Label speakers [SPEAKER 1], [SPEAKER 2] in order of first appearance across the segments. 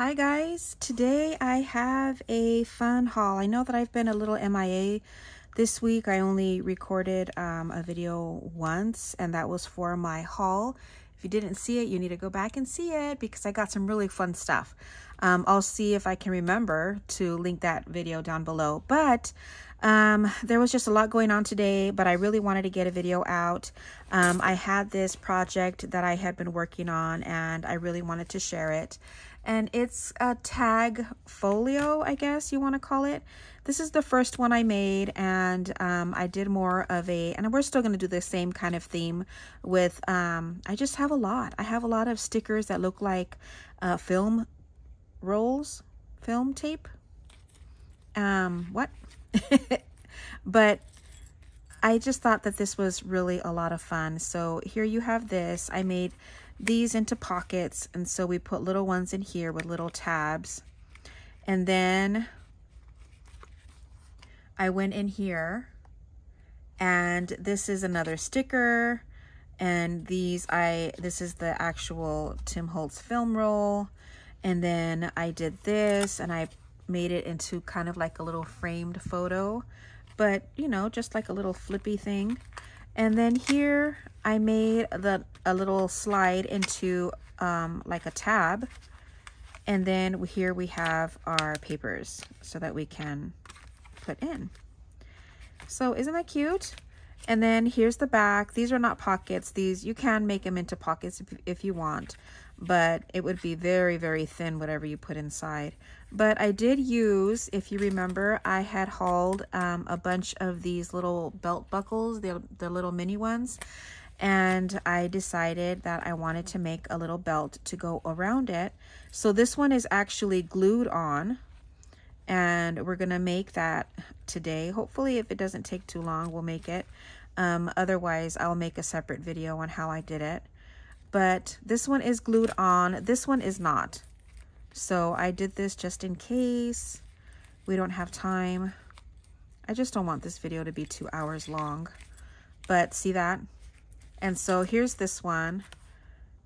[SPEAKER 1] Hi guys, today I have a fun haul. I know that I've been a little MIA this week. I only recorded um, a video once and that was for my haul. If you didn't see it, you need to go back and see it because I got some really fun stuff. Um, I'll see if I can remember to link that video down below. But um, there was just a lot going on today, but I really wanted to get a video out. Um, I had this project that I had been working on and I really wanted to share it and it's a tag folio, I guess you want to call it. This is the first one I made and um, I did more of a, and we're still going to do the same kind of theme with, um, I just have a lot. I have a lot of stickers that look like uh, film rolls, film tape. Um, what? but I just thought that this was really a lot of fun. So here you have this. I made these into pockets. And so we put little ones in here with little tabs. And then I went in here and this is another sticker. And these, I this is the actual Tim Holtz film roll. And then I did this and I made it into kind of like a little framed photo. But, you know, just like a little flippy thing. And then here I made the a little slide into um, like a tab. And then here we have our papers so that we can put in. So isn't that cute? And then here's the back. These are not pockets. These, you can make them into pockets if, if you want, but it would be very, very thin, whatever you put inside. But I did use, if you remember, I had hauled um, a bunch of these little belt buckles, the, the little mini ones. And I decided that I wanted to make a little belt to go around it. So this one is actually glued on and we're gonna make that today. Hopefully if it doesn't take too long, we'll make it. Um, otherwise, I'll make a separate video on how I did it. But this one is glued on. This one is not. So I did this just in case we don't have time. I just don't want this video to be two hours long. But see that? And so here's this one.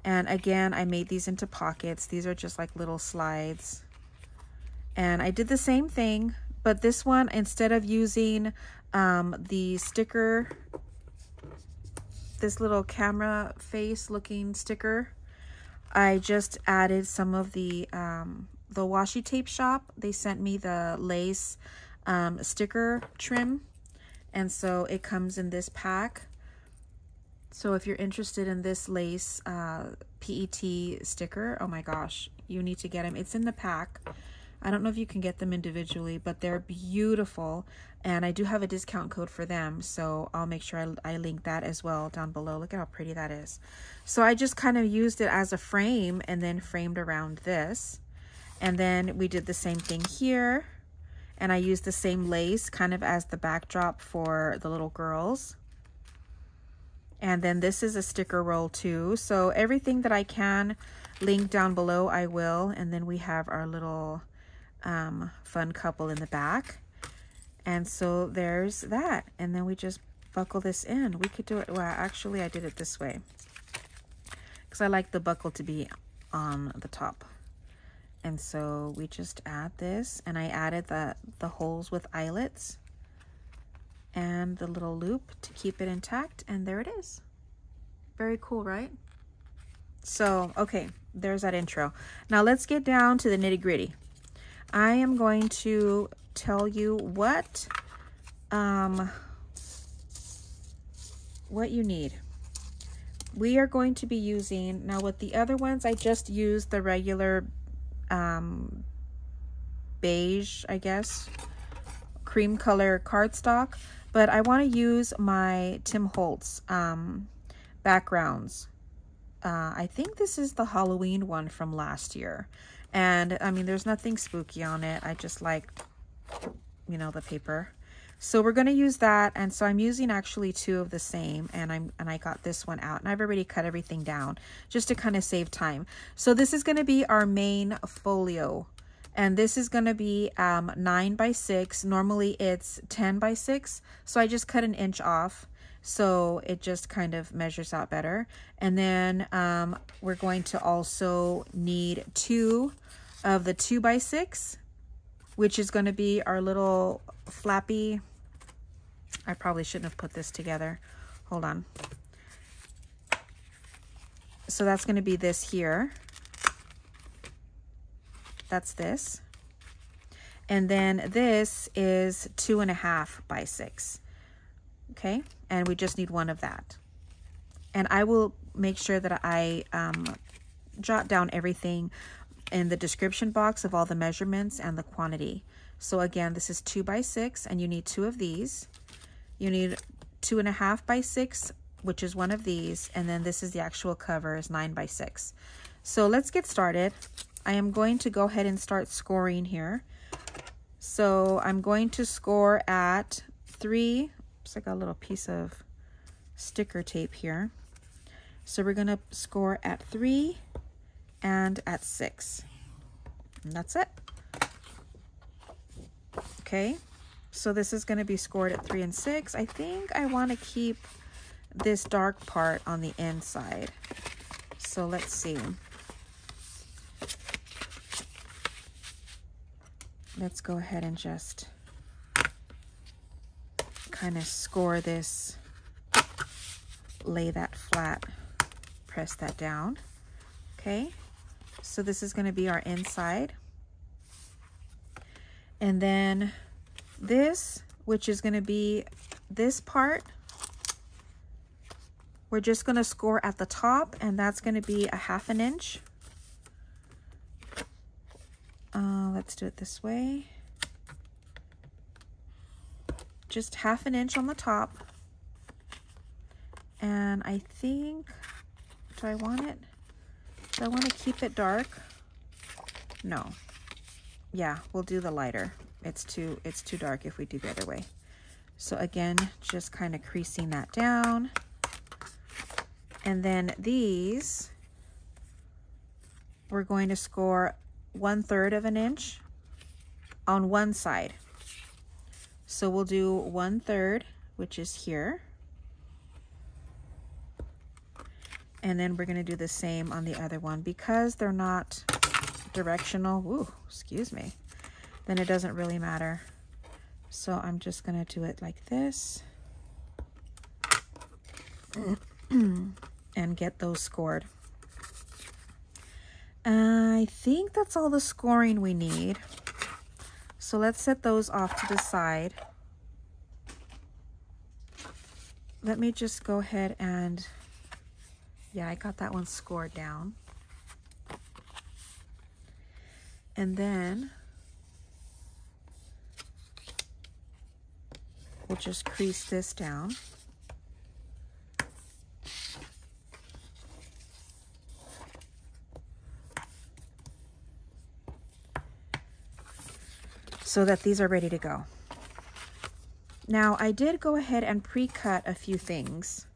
[SPEAKER 1] And again, I made these into pockets. These are just like little slides. And I did the same thing, but this one, instead of using um, the sticker, this little camera face looking sticker, I just added some of the, um, the washi tape shop. They sent me the lace um, sticker trim. And so it comes in this pack. So if you're interested in this lace uh, PET sticker, oh my gosh, you need to get them. It's in the pack. I don't know if you can get them individually, but they're beautiful. And I do have a discount code for them, so I'll make sure I, I link that as well down below. Look at how pretty that is. So I just kind of used it as a frame and then framed around this. And then we did the same thing here. And I used the same lace kind of as the backdrop for the little girls. And then this is a sticker roll too. So everything that I can link down below, I will. And then we have our little um, fun couple in the back. And so there's that. And then we just buckle this in. We could do it, well, actually I did it this way. Because I like the buckle to be on the top. And so we just add this. And I added the, the holes with eyelets. And the little loop to keep it intact. And there it is. Very cool, right? So, okay, there's that intro. Now let's get down to the nitty gritty. I am going to tell you what um, what you need. We are going to be using, now with the other ones, I just used the regular um, beige, I guess, cream color cardstock, but I want to use my Tim Holtz um, backgrounds. Uh, I think this is the Halloween one from last year. And I mean, there's nothing spooky on it. I just like, you know, the paper. So we're going to use that. And so I'm using actually two of the same and I'm, and I got this one out and I've already cut everything down just to kind of save time. So this is going to be our main folio and this is going to be um, 9 by 6 normally it's 10 by 6 so i just cut an inch off so it just kind of measures out better and then um, we're going to also need two of the 2 by 6 which is going to be our little flappy. I probably shouldn't have put this together. Hold on. So that's going to be this here. That's this. And then this is two and a half by six. Okay. And we just need one of that. And I will make sure that I um, jot down everything in the description box of all the measurements and the quantity. So again, this is two by six and you need two of these. You need two and a half by six, which is one of these. And then this is the actual cover is nine by six. So let's get started. I am going to go ahead and start scoring here. So I'm going to score at three. It's like a little piece of sticker tape here. So we're to score at three and at six. And that's it. Okay, so this is going to be scored at three and six. I think I want to keep this dark part on the inside. So let's see. Let's go ahead and just kind of score this, lay that flat, press that down. Okay. So this is going to be our inside. And then this, which is going to be this part, we're just going to score at the top and that's going to be a half an inch. Uh, let's do it this way. Just half an inch on the top. And I think, do I want it? Do I want to keep it dark? No. Yeah, we'll do the lighter. It's too, it's too dark if we do the other way. So again, just kind of creasing that down. And then these, we're going to score one third of an inch on one side. So we'll do one third, which is here. And then we're going to do the same on the other one. Because they're not directional, ooh, excuse me, then it doesn't really matter. So I'm just going to do it like this. and get those scored. I think that's all the scoring we need. So let's set those off to the side. Let me just go ahead and yeah, I got that one scored down. And then we'll just crease this down. so that these are ready to go. Now I did go ahead and pre-cut a few things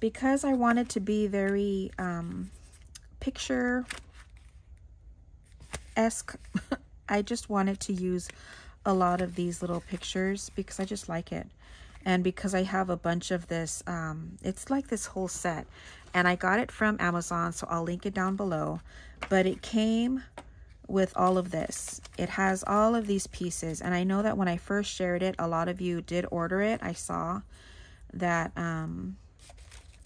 [SPEAKER 1] because I wanted to be very um, picture-esque, I just wanted to use a lot of these little pictures because I just like it. And because I have a bunch of this, um, it's like this whole set. And I got it from Amazon, so I'll link it down below. But it came with all of this. It has all of these pieces. And I know that when I first shared it, a lot of you did order it. I saw that um,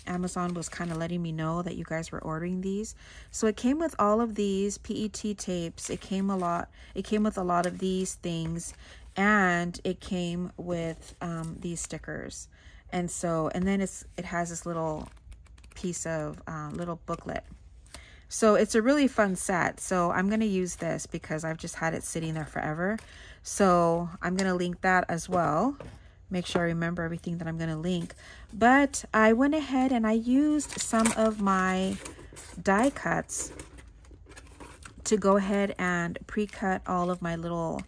[SPEAKER 1] Amazon was kind of letting me know that you guys were ordering these. So it came with all of these PET tapes. It came a lot. It came with a lot of these things, and it came with um, these stickers. And so, and then it's it has this little piece of uh, little booklet. So it's a really fun set. So I'm going to use this because I've just had it sitting there forever. So I'm going to link that as well make sure I remember everything that I'm going to link. But I went ahead and I used some of my die cuts to go ahead and pre-cut all of my little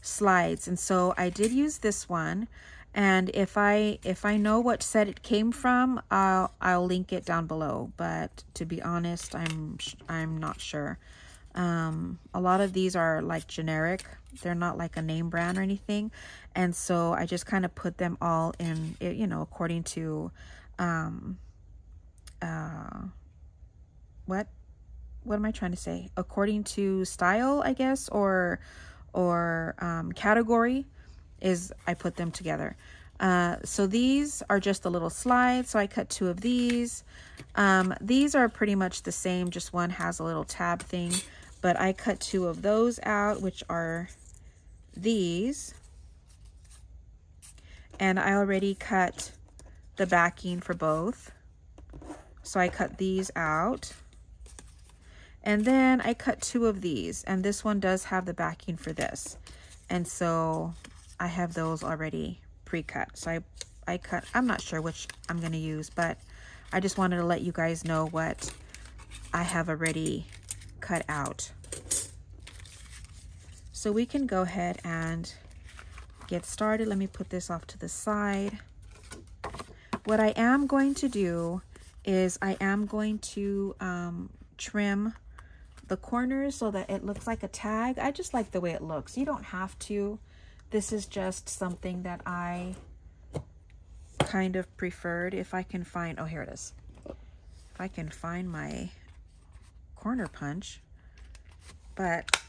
[SPEAKER 1] slides. And so I did use this one. And if I if I know what set it came from, I'll I'll link it down below. But to be honest, I'm I'm not sure. Um, a lot of these are like generic. They're not like a name brand or anything. And so I just kind of put them all in, you know, according to, um, uh, what? what am I trying to say? According to style, I guess, or or um, category is I put them together. Uh, so these are just a little slide. So I cut two of these. Um, these are pretty much the same, just one has a little tab thing. But I cut two of those out, which are these. And I already cut the backing for both. So I cut these out. And then I cut two of these. And this one does have the backing for this. And so I have those already pre-cut. So I, I cut, I'm not sure which I'm to use, but I just wanted to let you guys know what I have already cut out. So we can go ahead and get started. Let me put this off to the side. What I am going to do is I am going to um, trim the corners so that it looks like a tag. I just like the way it looks. You don't have to. This is just something that I kind of preferred. If I can find, oh, here it is. If I can find my corner punch. But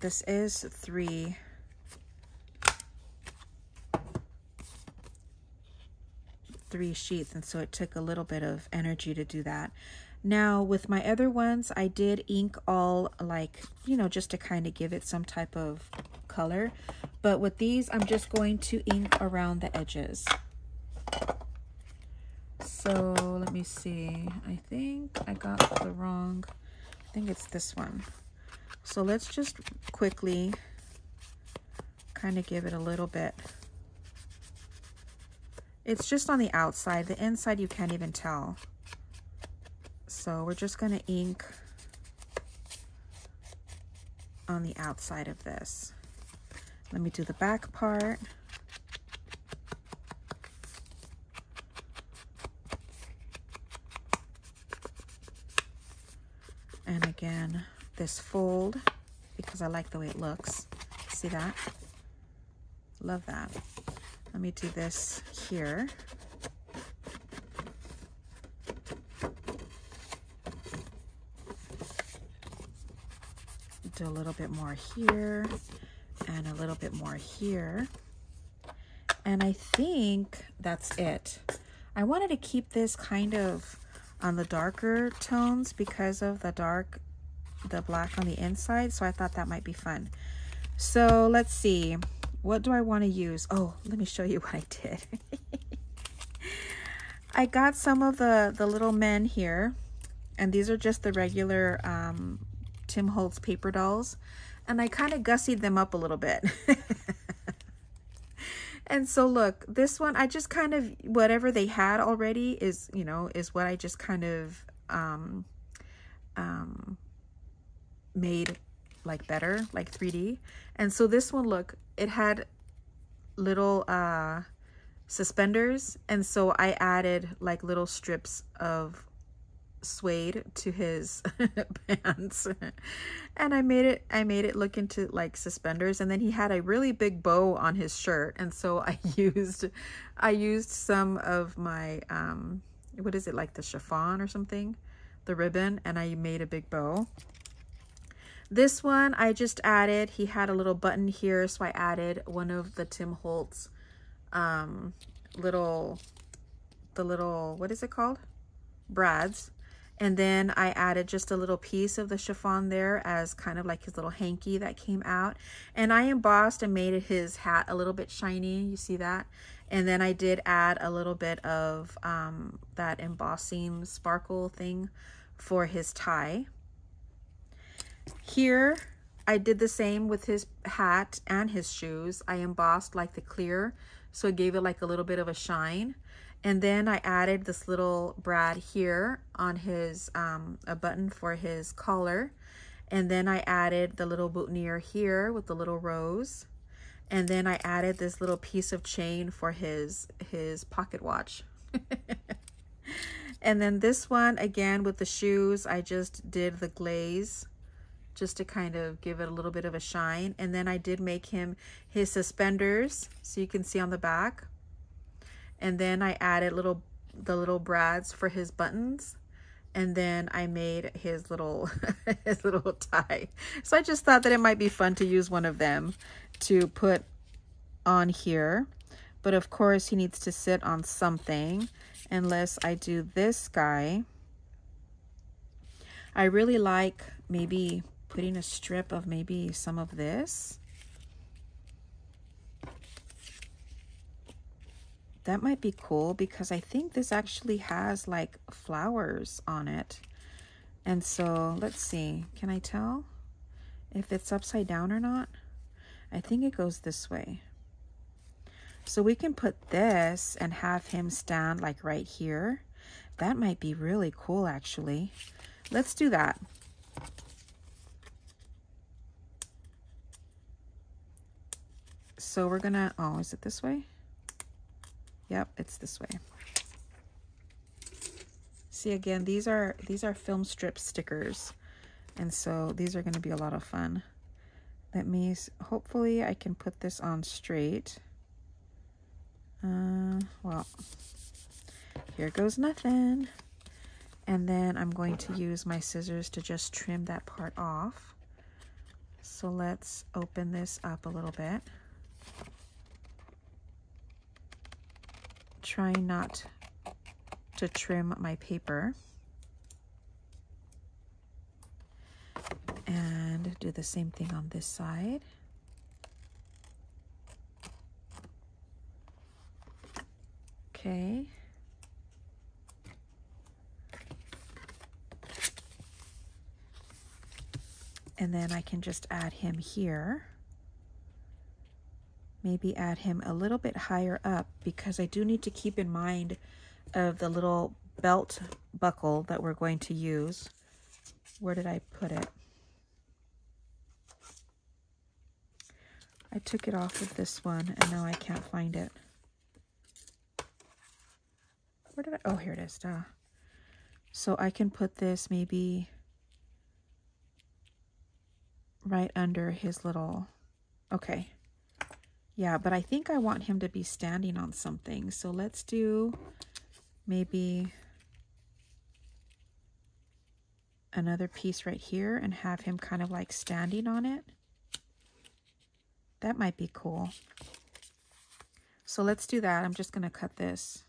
[SPEAKER 1] this is three. Three sheets and so it took a little bit of energy to do that. Now with my other ones I did ink all like you know just to kind of give it some type of color. But with these I'm just going to ink around the edges. So let me see. I think I got the wrong I think it's this one so let's just quickly kind of give it a little bit it's just on the outside. The inside you can't even tell. So we're just going to ink on the outside of this. Let me do the back part. And again, this fold, because I like the way it looks. See that? Love that. Let me do this here. Do a little bit more here and a little bit more here. And I think that's it. I wanted to keep this kind of on the darker tones because of the dark, the black on the inside. So I thought that might be fun. So let's see. What do I want to use? Oh, let me show you what I did. I got some of the, the little men here. And these are just the regular um, Tim Holtz paper dolls. And I kind of gussied them up a little bit. and so look, this one, I just kind of, whatever they had already is, you know, is what I just kind of um, um, made like better, like 3D. And so this one, look, it had little uh, suspenders. And so I added like little strips of suede to his pants. And I made it I made it look into like suspenders. And then he had a really big bow on his shirt. And so I used I used some of my um what is it like the chiffon or something? The ribbon. And I made a big bow this one I just added, he had a little button here, so I added one of the Tim Holtz um, little, the little, what is it called? Brads. And then I added just a little piece of the chiffon there as kind of like his little hanky that came out. And I embossed and made his hat a little bit shiny. You see that? And then I did add a little bit of um, that embossing sparkle thing for his tie. Here, I did the same with his hat and his shoes. I embossed like the clear, so it gave it like a little bit of a shine. And then I added this little brad here on his, um, a button for his collar. And then I added the little boutonniere here with the little rose. And then I added this little piece of chain for his, his pocket watch. and then this one, again, with the shoes, I just did the glaze just to kind of give it a little bit of a shine. And then I did make him his suspenders, so you can see on the back. And then I added little the little brads for his buttons. and then I made his little his little tie. So I just thought that it might be fun to use one of them to put on here. But of course he needs to sit on something unless I do this guy. I really like maybe putting a strip of maybe some of this. That might be cool because I think this actually has like flowers on it. And so let's see, can I tell if it's upside down or not? I think it goes this way. So we can put this and have him stand like right here. That might be really cool actually. Let's do that. So we're gonna, oh, is it this way? Yep, it's this way. See again, these are these are film strip stickers. And so these are gonna be a lot of fun. Let me, hopefully I can put this on straight. Uh, well, here goes nothing. And then I'm going to use my scissors to just trim that part off. So let's open this up a little bit. Try not to trim my paper. And do the same thing on this side. Okay. And then I can just add him here. Maybe add him a little bit higher up because I do need to keep in mind of the little belt buckle that we're going to use. Where did I put it? I took it off of this one and now I can't find it. Where did I? Oh, here it is. Duh. So I can put this maybe right under his little, okay. Yeah, but I think I want him to be standing on something. So let's do maybe another piece right here and have him kind of like standing on it. That might be cool. So let's do that. I'm just going to cut this.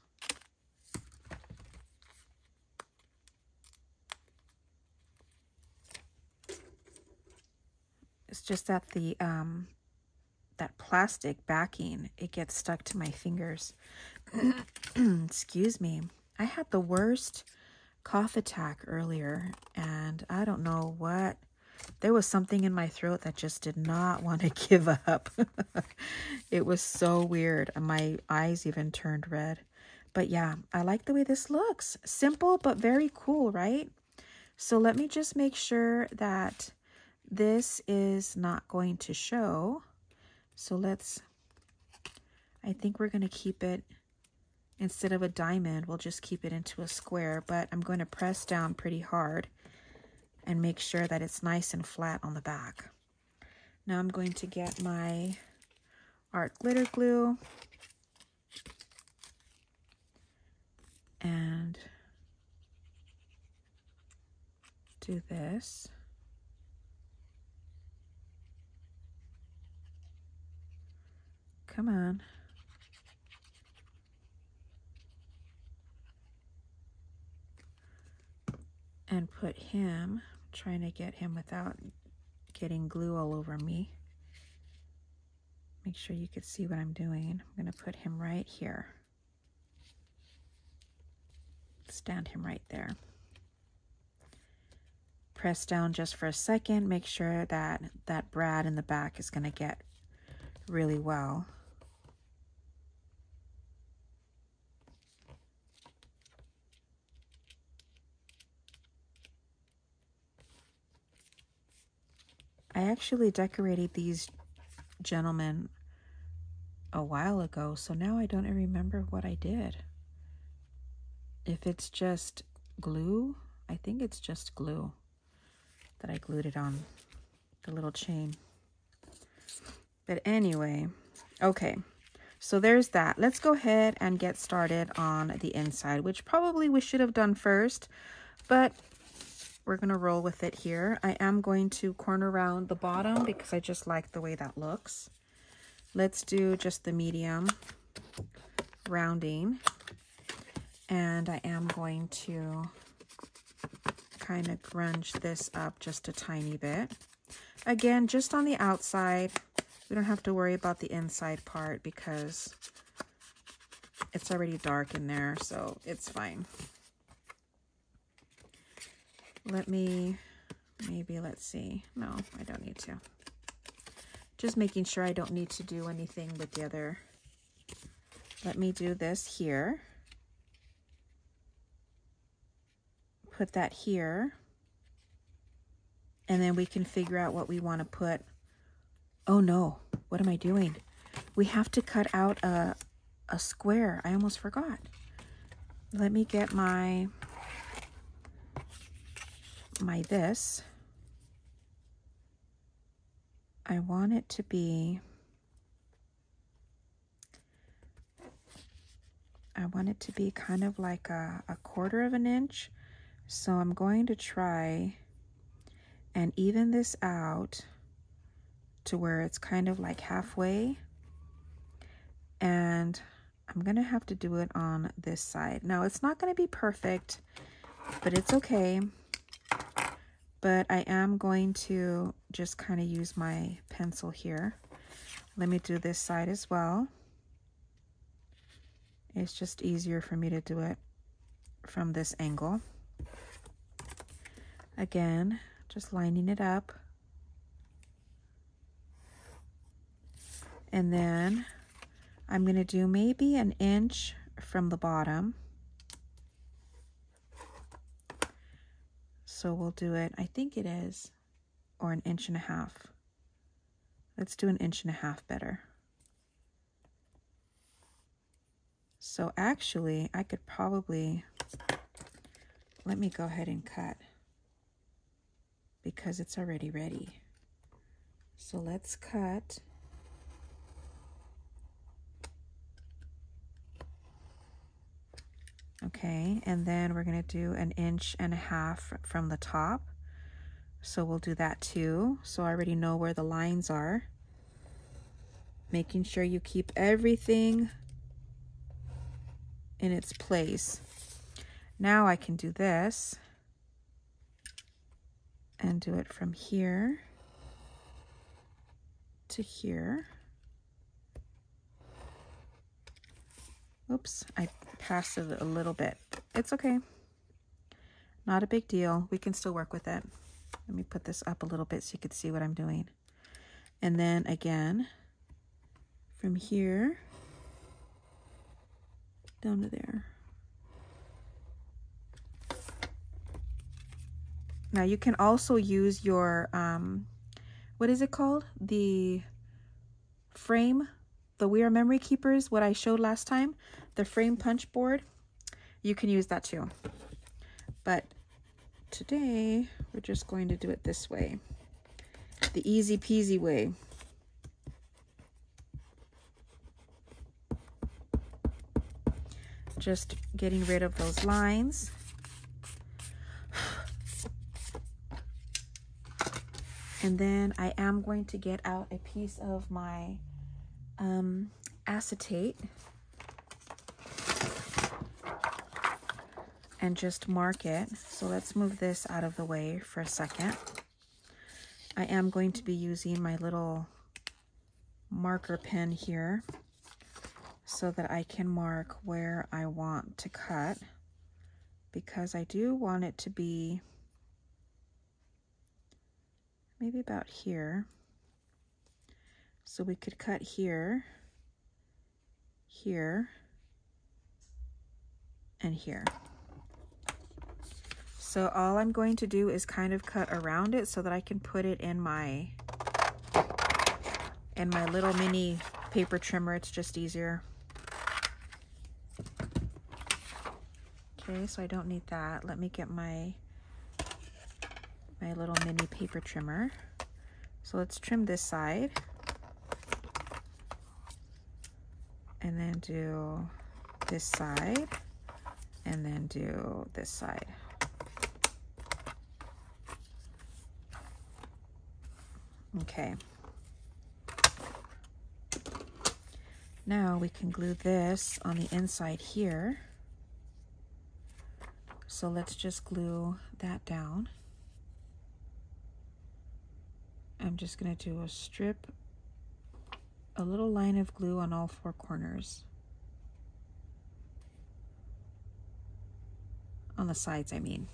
[SPEAKER 1] It's just that the um, that plastic backing, it gets stuck to my fingers. Excuse me. I had the worst cough attack earlier, and I don't know what. There was something in my throat that just did not want to give up. it was so weird. My eyes even turned red. But yeah, I like the way this looks. Simple, but very cool, right? So let me just make sure that this is not going to show. So let's, I think we're going to keep it, instead of a diamond, we'll just keep it into a square. But I'm going to press down pretty hard and make sure that it's nice and flat on the back. Now I'm going to get my art glitter glue and do this. Come on. And put him, trying to get him without getting glue all over me. Make sure you can see what I'm doing. I'm going to put him right here. Stand him right there. Press down just for a second. Make sure that that brad in the back is going to get really well. I actually decorated these gentlemen a while ago, so now I don't remember what I did. If it's just glue, I think it's just glue that I glued it on the little chain. But anyway, okay, so there's that. Let's go ahead and get started on the inside, which probably we should have done first. but we're going to roll with it here. I am going to corner round the bottom because I just like the way that looks. Let's do just the medium rounding. And I am going to kind of grunge this up just a tiny bit. Again, just on the outside. We don't have to worry about the inside part because it's already dark in there, so it's fine. Let me, maybe, let's see. No, I don't need to. Just making sure I don't need to do anything with the other. Let me do this here. Put that here. And then we can figure out what we want to put. Oh no, what am I doing? We have to cut out a, a square. I almost forgot. Let me get my my this. I want it to be I want it to be kind of like a, a quarter of an inch. So I'm going to try and even this out to where it's kind of like halfway. And I'm going to have to do it on this side. Now, it's not going to be perfect, but it's okay. But I am going to just kind of use my pencil here. Let me do this side as well. It's just easier for me to do it from this angle. Again, just lining it up. And then I'm going to do maybe an inch from the bottom. So we'll do it, I think it is, or an inch and a half. Let's do an inch and a half better. So actually, I could probably, let me go ahead and cut because it's already ready. So let's cut Okay, and then we're going to do an inch and a half from the top. So we'll do that too. So I already know where the lines are. Making sure you keep everything in its place. Now I can do this and do it from here to here. Oops, I passed it a little bit. It's okay. Not a big deal. We can still work with it. Let me put this up a little bit so you can see what I'm doing. And then again, from here down to there. Now you can also use your, um, what is it called? The frame the We Are Memory Keepers, what I showed last time, the frame punch board, you can use that too. But today, we're just going to do it this way. The easy peasy way. Just getting rid of those lines. And then I am going to get out a piece of my um, acetate and just mark it. So let's move this out of the way for a second. I am going to be using my little marker pen here so that I can mark where I want to cut because I do want it to be maybe about here. So we could cut here, here, and here. So all I'm going to do is kind of cut around it so that I can put it in my in my little mini paper trimmer. It's just easier. Okay, so I don't need that. Let me get my my little mini paper trimmer. So let's trim this side. and then do this side and then do this side. Okay. Now we can glue this on the inside here. So let's just glue that down. I'm just going to do a strip a little line of glue on all four corners. On the sides, I mean.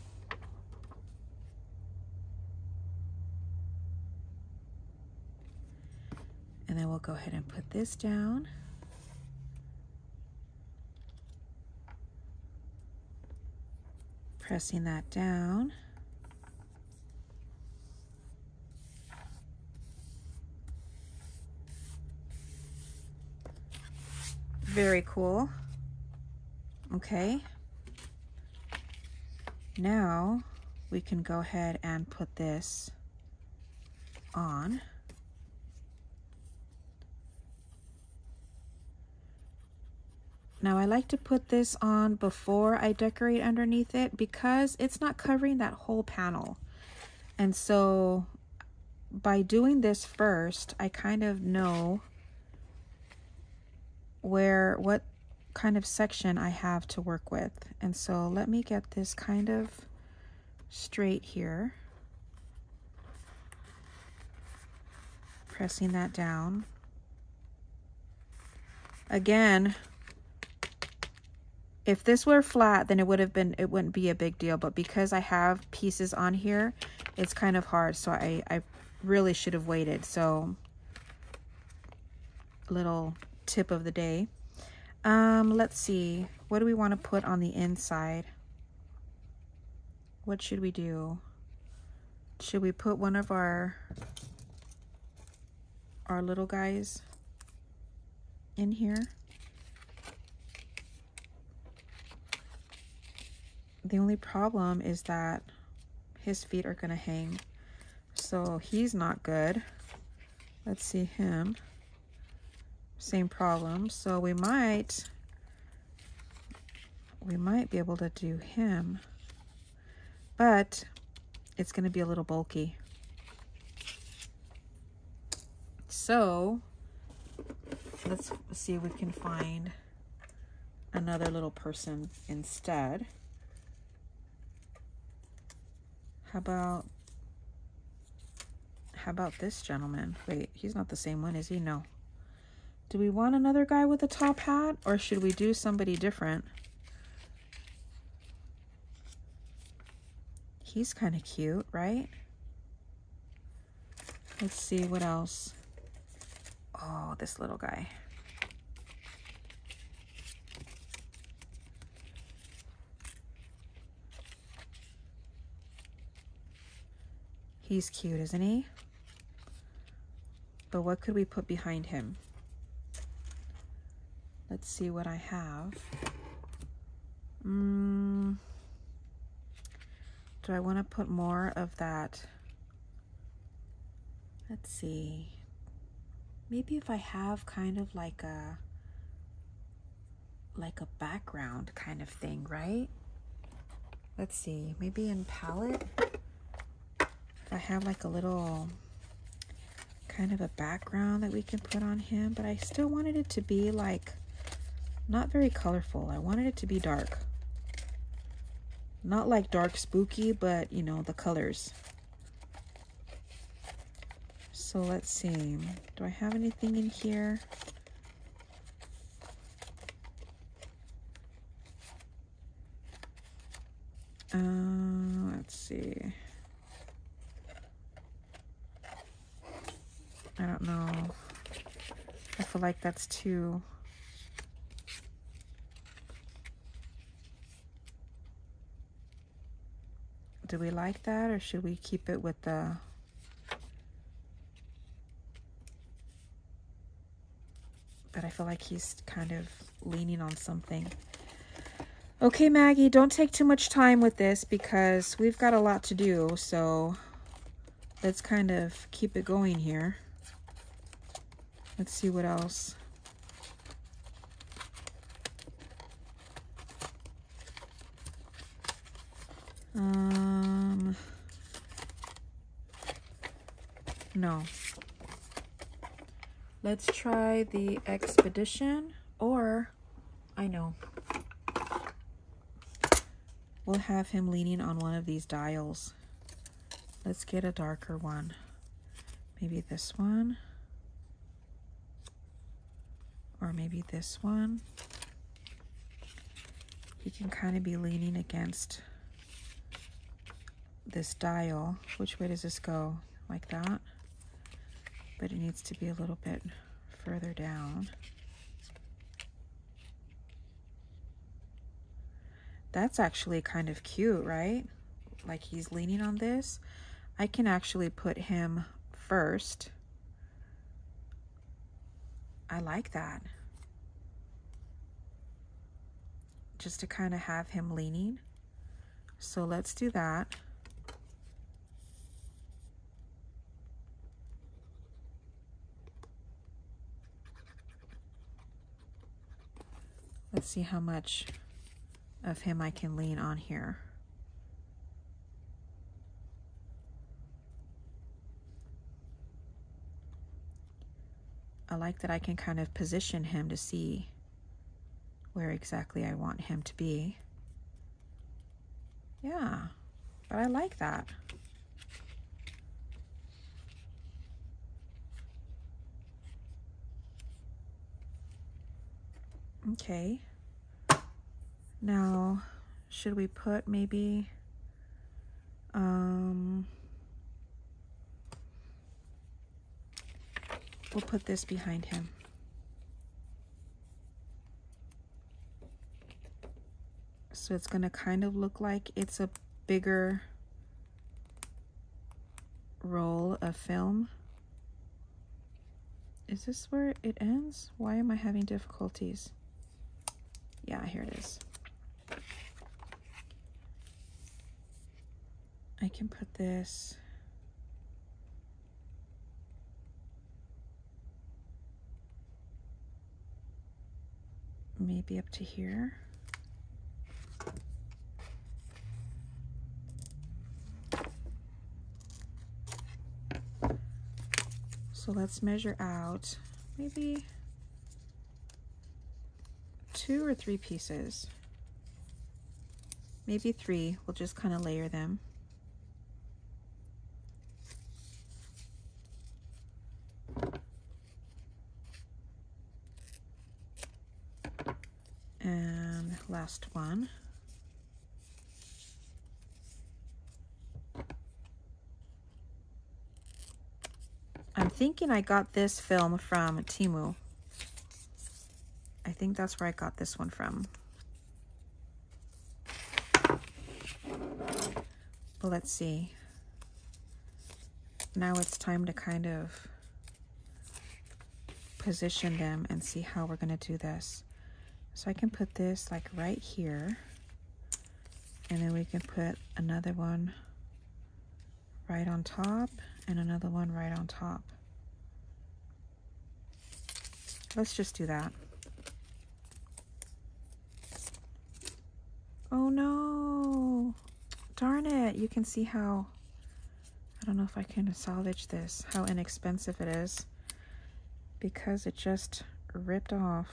[SPEAKER 1] And then we'll go ahead and put this down. Pressing that down. Very cool. Okay. Now we can go ahead and put this on. Now I like to put this on before I decorate underneath it because it's not covering that whole panel. And so by doing this first, I kind of know where, what kind of section I have to work with. And so let me get this kind of straight here. Pressing that down. Again, if this were flat, then it would have been, it wouldn't be a big deal. But because I have pieces on here, it's kind of hard. So I, I really should have waited. So little tip of the day. Um, let's see. What do we want to put on the inside? What should we do? Should we put one of our our little guys in here? The only problem is that his feet are going to hang. So he's not good. Let's see him. Same problem. So we might, we might be able to do him, but it's going to be a little bulky. So let's see if we can find another little person instead. How about, how about this gentleman? Wait, he's not the same one, is he? No. Do we want another guy with a top hat or should we do somebody different? He's kind of cute, right? Let's see what else. Oh, this little guy. He's cute, isn't he? But what could we put behind him? Let's see what I have. Mm, do I want to put more of that? Let's see. Maybe if I have kind of like a like a background kind of thing, right? Let's see. Maybe in palette I have like a little kind of a background that we can put on him, but I still wanted it to be like not very colorful. I wanted it to be dark. Not like dark spooky, but you know, the colors. So let's see. Do I have anything in here? Uh, let's see. I don't know. I feel like that's too... Do we like that or should we keep it with the... But I feel like he's kind of leaning on something. Okay, Maggie, don't take too much time with this because we've got a lot to do. So let's kind of keep it going here. Let's see what else. Um, No. Let's try the Expedition or I know. We'll have him leaning on one of these dials. Let's get a darker one. Maybe this one. Or maybe this one. He can kind of be leaning against this dial. Which way does this go? Like that? But it needs to be a little bit further down. That's actually kind of cute, right? Like he's leaning on this. I can actually put him first. I like that. Just to kind of have him leaning. So let's do that. Let's see how much of him I can lean on here. I like that I can kind of position him to see where exactly I want him to be. Yeah, but I like that. Okay. Now, should we put maybe, um, we'll put this behind him. So it's going to kind of look like it's a bigger roll of film. Is this where it ends? Why am I having difficulties? Yeah, here it is. I can put this maybe up to here. So let's measure out maybe two or three pieces. Maybe three. We'll just kind of layer them. And last one. I'm thinking I got this film from Temu. I think that's where I got this one from. But let's see. Now it's time to kind of position them and see how we're going to do this. So I can put this like right here. And then we can put another one right on top and another one right on top. Let's just do that. Oh no, darn it. You can see how, I don't know if I can salvage this, how inexpensive it is because it just ripped off.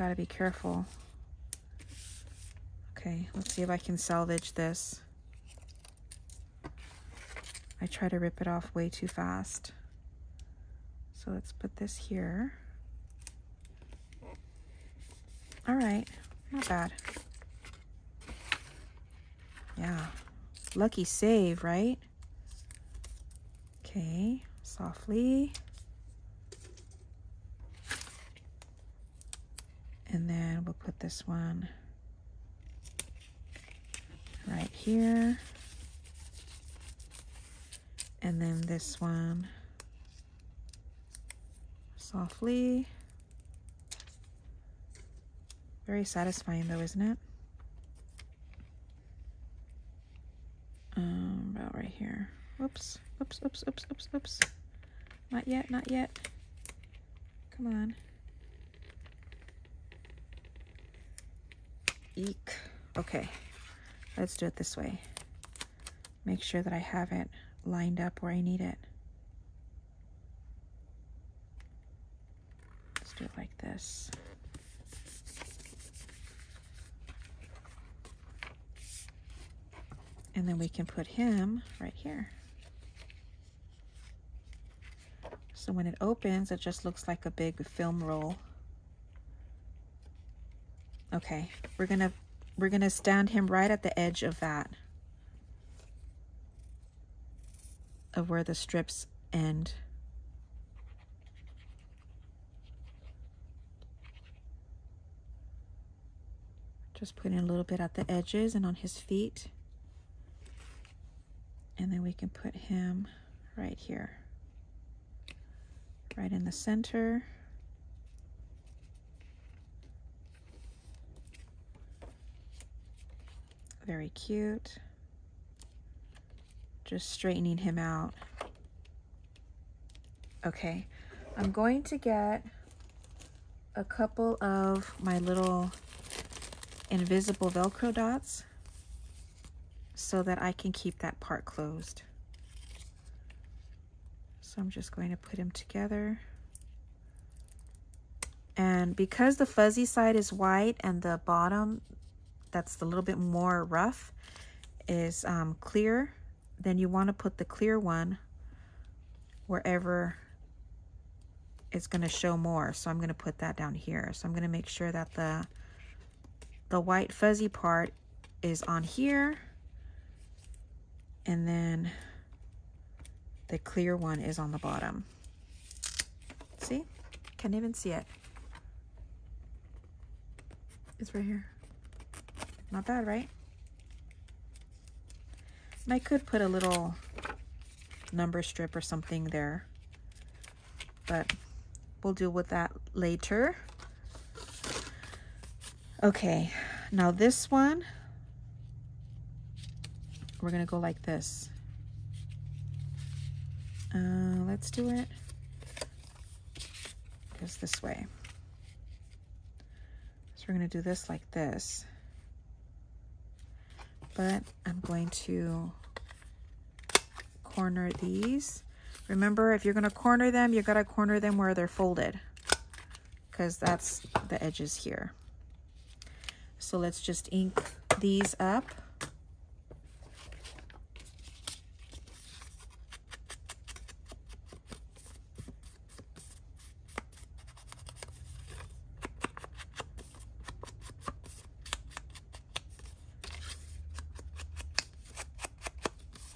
[SPEAKER 1] Gotta be careful. Okay, let's see if I can salvage this. I try to rip it off way too fast. So let's put this here. All right, not bad. Yeah, lucky save, right? Okay, softly. And then we'll put this one right here. And then this one softly. Very satisfying though, isn't it? Um, about right here. Whoops, oops, oops, oops, oops, oops. Not yet, not yet. Come on. Eek. Okay, let's do it this way. Make sure that I have it lined up where I need it. Let's do it like this. And then we can put him right here. So when it opens, it just looks like a big film roll. Okay, we're gonna we're gonna stand him right at the edge of that. Of where the strips end. Just putting a little bit at the edges and on his feet. And then we can put him right here. Right in the center. Very cute. Just straightening him out. Okay, I'm going to get a couple of my little invisible Velcro dots so that I can keep that part closed. So I'm just going to put them together. And because the fuzzy side is white and the bottom that's a little bit more rough is um, clear, then you want to put the clear one wherever it's going to show more. So I'm going to put that down here. So I'm going to make sure that the the white fuzzy part is on here and then the clear one is on the bottom. See? Can't even see it. It's right here. Not bad, right? And I could put a little number strip or something there, but we'll deal with that later. Okay, now this one, we're gonna go like this. Uh, let's do it goes this way. So we're gonna do this like this but I'm going to corner these. Remember, if you're going to corner them, you got to corner them where they're folded because that's the edges here. So let's just ink these up.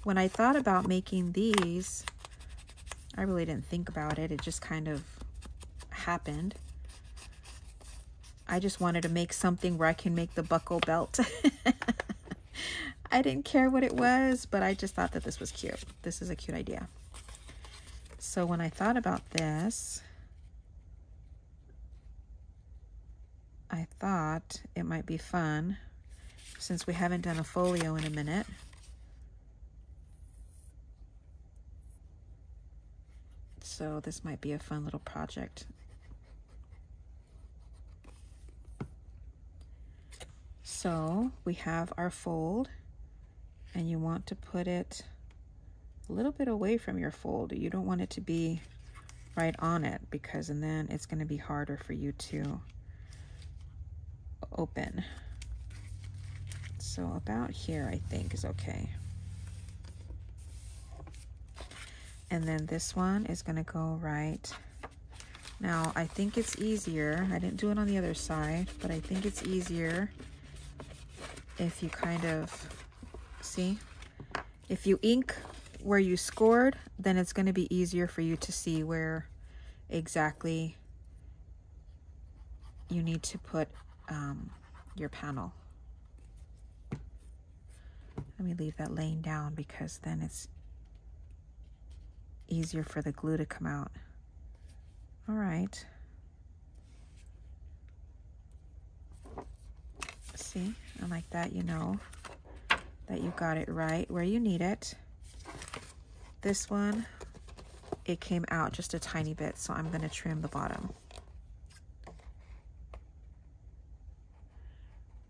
[SPEAKER 1] When I thought about making these, I really didn't think about it. It just kind of happened. I just wanted to make something where I can make the buckle belt. I didn't care what it was, but I just thought that this was cute. This is a cute idea. So when I thought about this, I thought it might be fun since we haven't done a folio in a minute So this might be a fun little project. So we have our fold and you want to put it a little bit away from your fold. You don't want it to be right on it because and then it's going to be harder for you to open. So about here I think is okay. And then this one is going to go right. Now, I think it's easier. I didn't do it on the other side, but I think it's easier if you kind of, see? If you ink where you scored, then it's going to be easier for you to see where exactly you need to put um, your panel. Let me leave that laying down because then it's easier for the glue to come out. All right. See, and like that, you know that you got it right where you need it. This one, it came out just a tiny bit, so I'm gonna trim the bottom.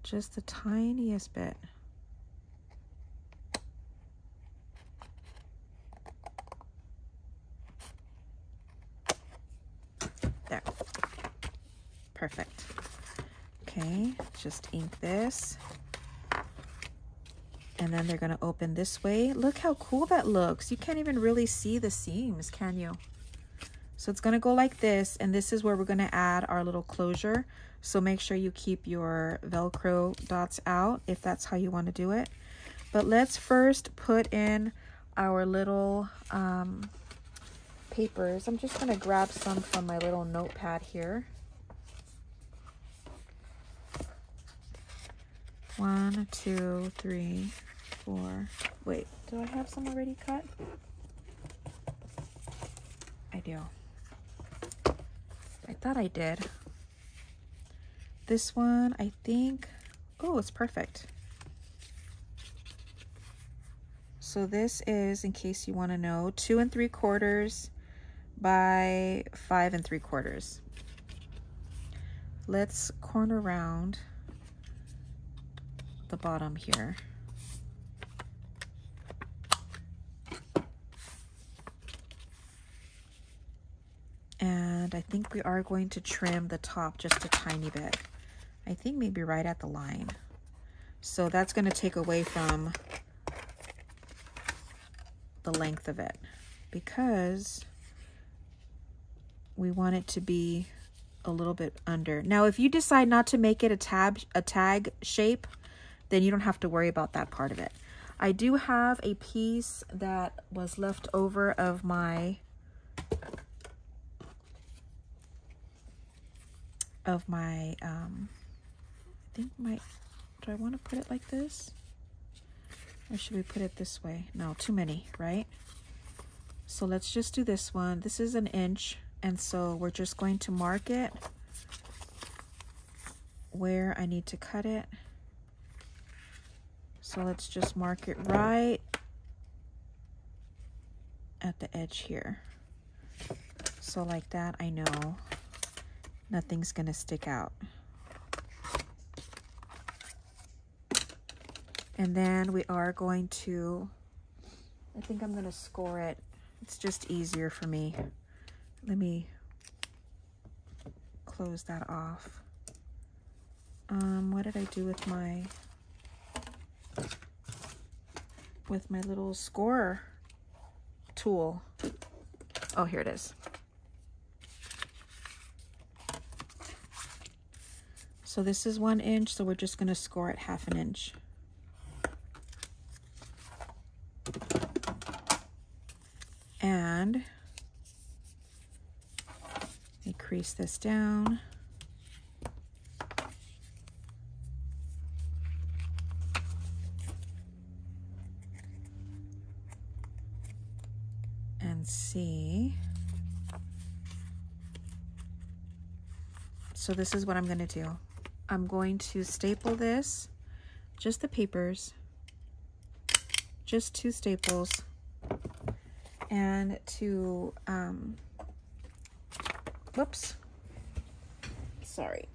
[SPEAKER 1] Just the tiniest bit. Perfect. Okay, just ink this. And then they're gonna open this way. Look how cool that looks. You can't even really see the seams, can you? So it's gonna go like this, and this is where we're gonna add our little closure. So make sure you keep your Velcro dots out if that's how you wanna do it. But let's first put in our little um, papers. I'm just gonna grab some from my little notepad here. One, two, three, four. Wait, do I have some already cut? I do. I thought I did. This one, I think, oh, it's perfect. So this is, in case you want to know, two and three quarters by five and three quarters. Let's corner around the bottom here. And I think we are going to trim the top just a tiny bit. I think maybe right at the line. So that's going to take away from the length of it because we want it to be a little bit under. Now, if you decide not to make it a tab a tag shape, then you don't have to worry about that part of it. I do have a piece that was left over of my of my um I think my do I want to put it like this? Or should we put it this way? No, too many, right? So let's just do this one. This is an inch, and so we're just going to mark it where I need to cut it. So let's just mark it right at the edge here. So like that, I know nothing's gonna stick out. And then we are going to, I think I'm gonna score it. It's just easier for me. Let me close that off. Um, what did I do with my with my little score tool. Oh, here it is. So this is one inch, so we're just going to score it half an inch. And crease this down. see. So this is what I'm going to do. I'm going to staple this, just the papers, just two staples, and to, um, whoops, sorry,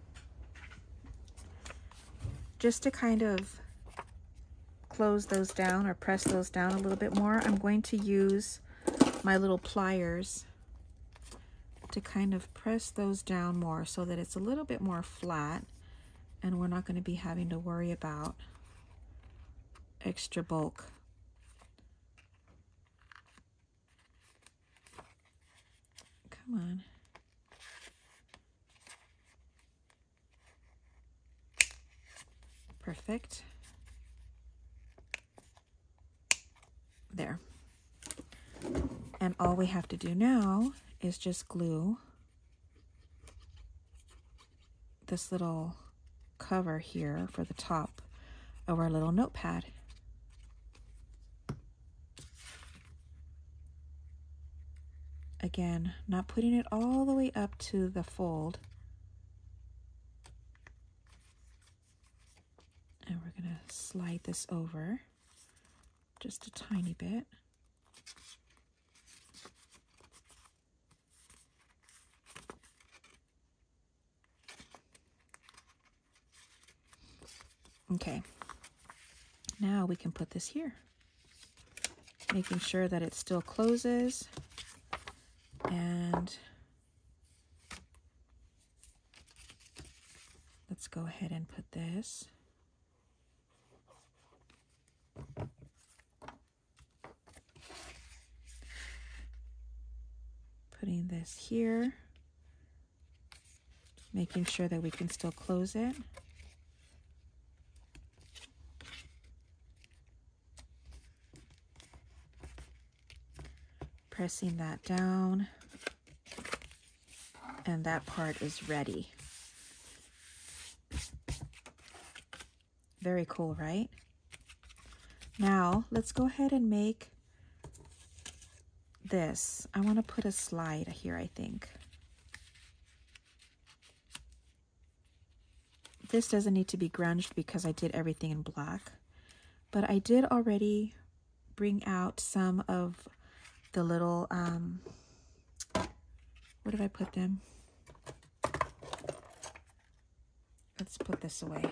[SPEAKER 1] just to kind of close those down or press those down a little bit more, I'm going to use my little pliers to kind of press those down more so that it's a little bit more flat and we're not going to be having to worry about extra bulk. Come on. Perfect. There. And all we have to do now is just glue this little cover here for the top of our little notepad. Again, not putting it all the way up to the fold. And we're going to slide this over just a tiny bit. Okay, now we can put this here, making sure that it still closes and let's go ahead and put this. Putting this here. Making sure that we can still close it. Pressing that down. And that part is ready. Very cool, right? Now, let's go ahead and make this. I want to put a slide here, I think. This doesn't need to be grunged because I did everything in black. But I did already bring out some of the little, um, where did I put them? Let's put this away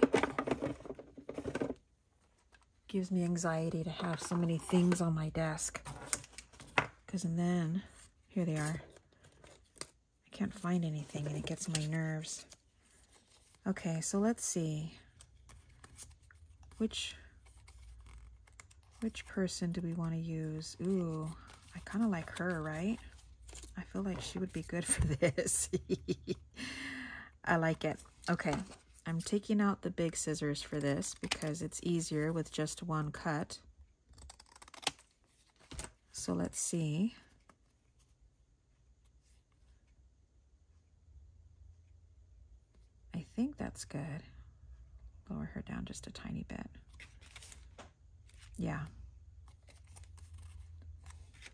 [SPEAKER 1] gives me anxiety to have so many things on my desk. Because and then, here they are. I can't find anything and it gets my nerves. Okay, so let's see. Which, which person do we want to use? Ooh, I kind of like her, right? I feel like she would be good for this. I like it. Okay, I'm taking out the big scissors for this because it's easier with just one cut. So let's see. I think that's good. Lower her down just a tiny bit. Yeah.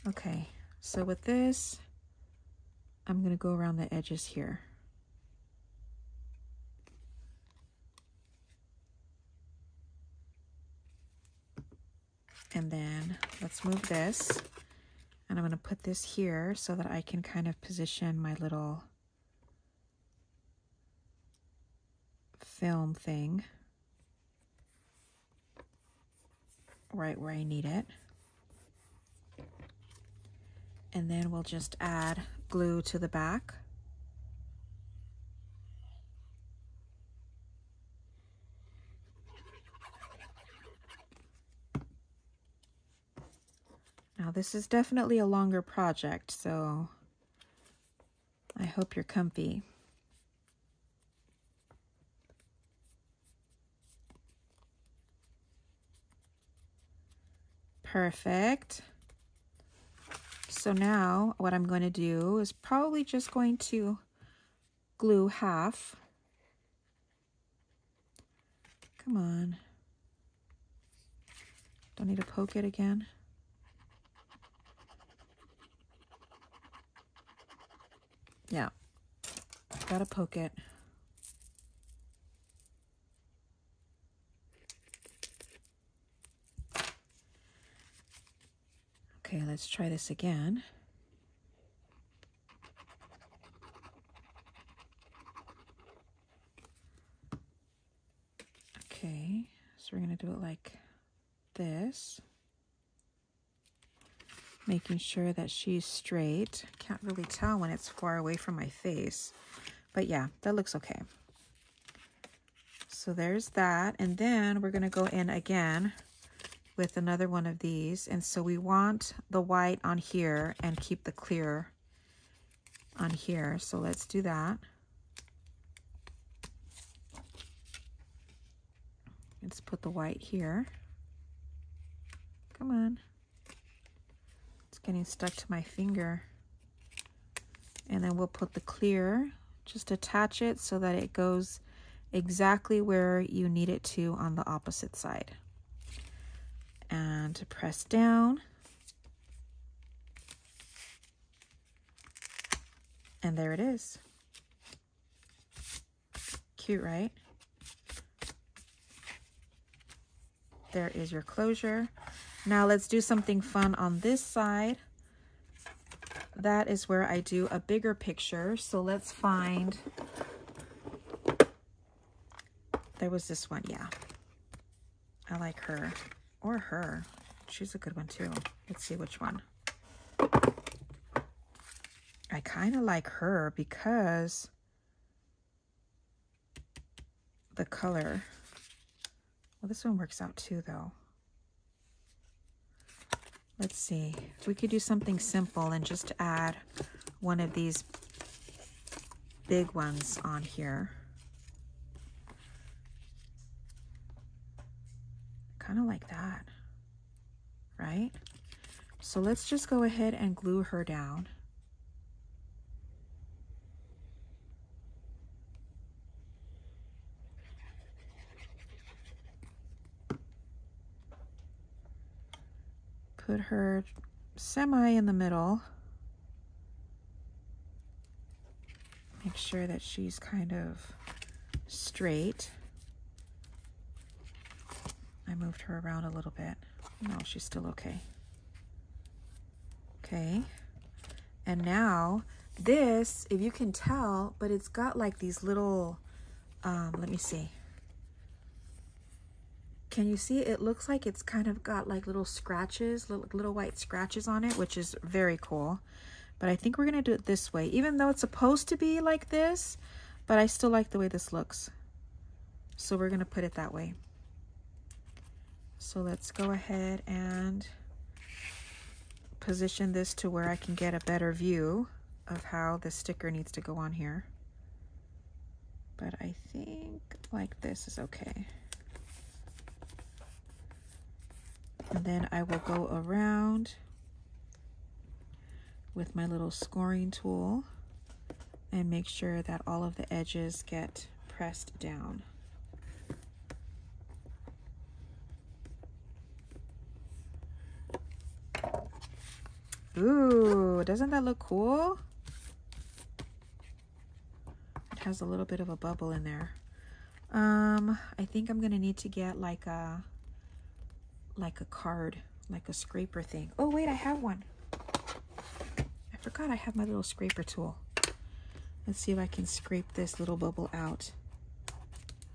[SPEAKER 1] Okay, so with this, I'm going to go around the edges here. And then let's move this. And I'm going to put this here so that I can kind of position my little film thing right where I need it. And then we'll just add glue to the back. Now this is definitely a longer project, so I hope you're comfy. Perfect. So now what I'm going to do is probably just going to glue half. Come on. Don't need to poke it again. Yeah. Gotta poke it. Okay, let's try this again. Okay, so we're going to do it like this making sure that she's straight. Can't really tell when it's far away from my face. But yeah, that looks okay. So there's that. And then we're going to go in again with another one of these. And so we want the white on here and keep the clear on here. So let's do that. Let's put the white here. Come on It's getting stuck to my finger. And then we'll put the clear, just attach it so that it goes exactly where you need it to on the opposite side. And press down. And there it is. Cute, right? There is your closure. Now let's do something fun on this side. That is where I do a bigger picture. So let's find, there was this one, yeah. I like her, or her. She's a good one too. Let's see which one. I kind of like her because the color. Well, this one works out too, though. Let's see. We could do something simple and just add one of these big ones on here. Kind of like that, right? So let's just go ahead and glue her down. Put her semi in the middle. Make sure that she's kind of straight. I moved her around a little bit. No, she's still okay. Okay. And now this, if you can tell, but it's got like these little, um, let me see. Can you see? It looks like it's kind of got like little scratches, little, little white scratches on it, which is very cool. But I think we're going to do it this way, even though it's supposed to be like this, but I still like the way this looks. So we're going to put it that way. So let's go ahead and position this to where I can get a better view of how the sticker needs to go on here. But I think like this is okay. And then I will go around with my little scoring tool and make sure that all of the edges get pressed down. Ooh, doesn't that look cool? It has a little bit of a bubble in there. Um, I think I'm gonna need to get like a like a card, like a scraper thing. Oh wait, I have one. I forgot I have my little scraper tool. Let's see if I can scrape this little bubble out.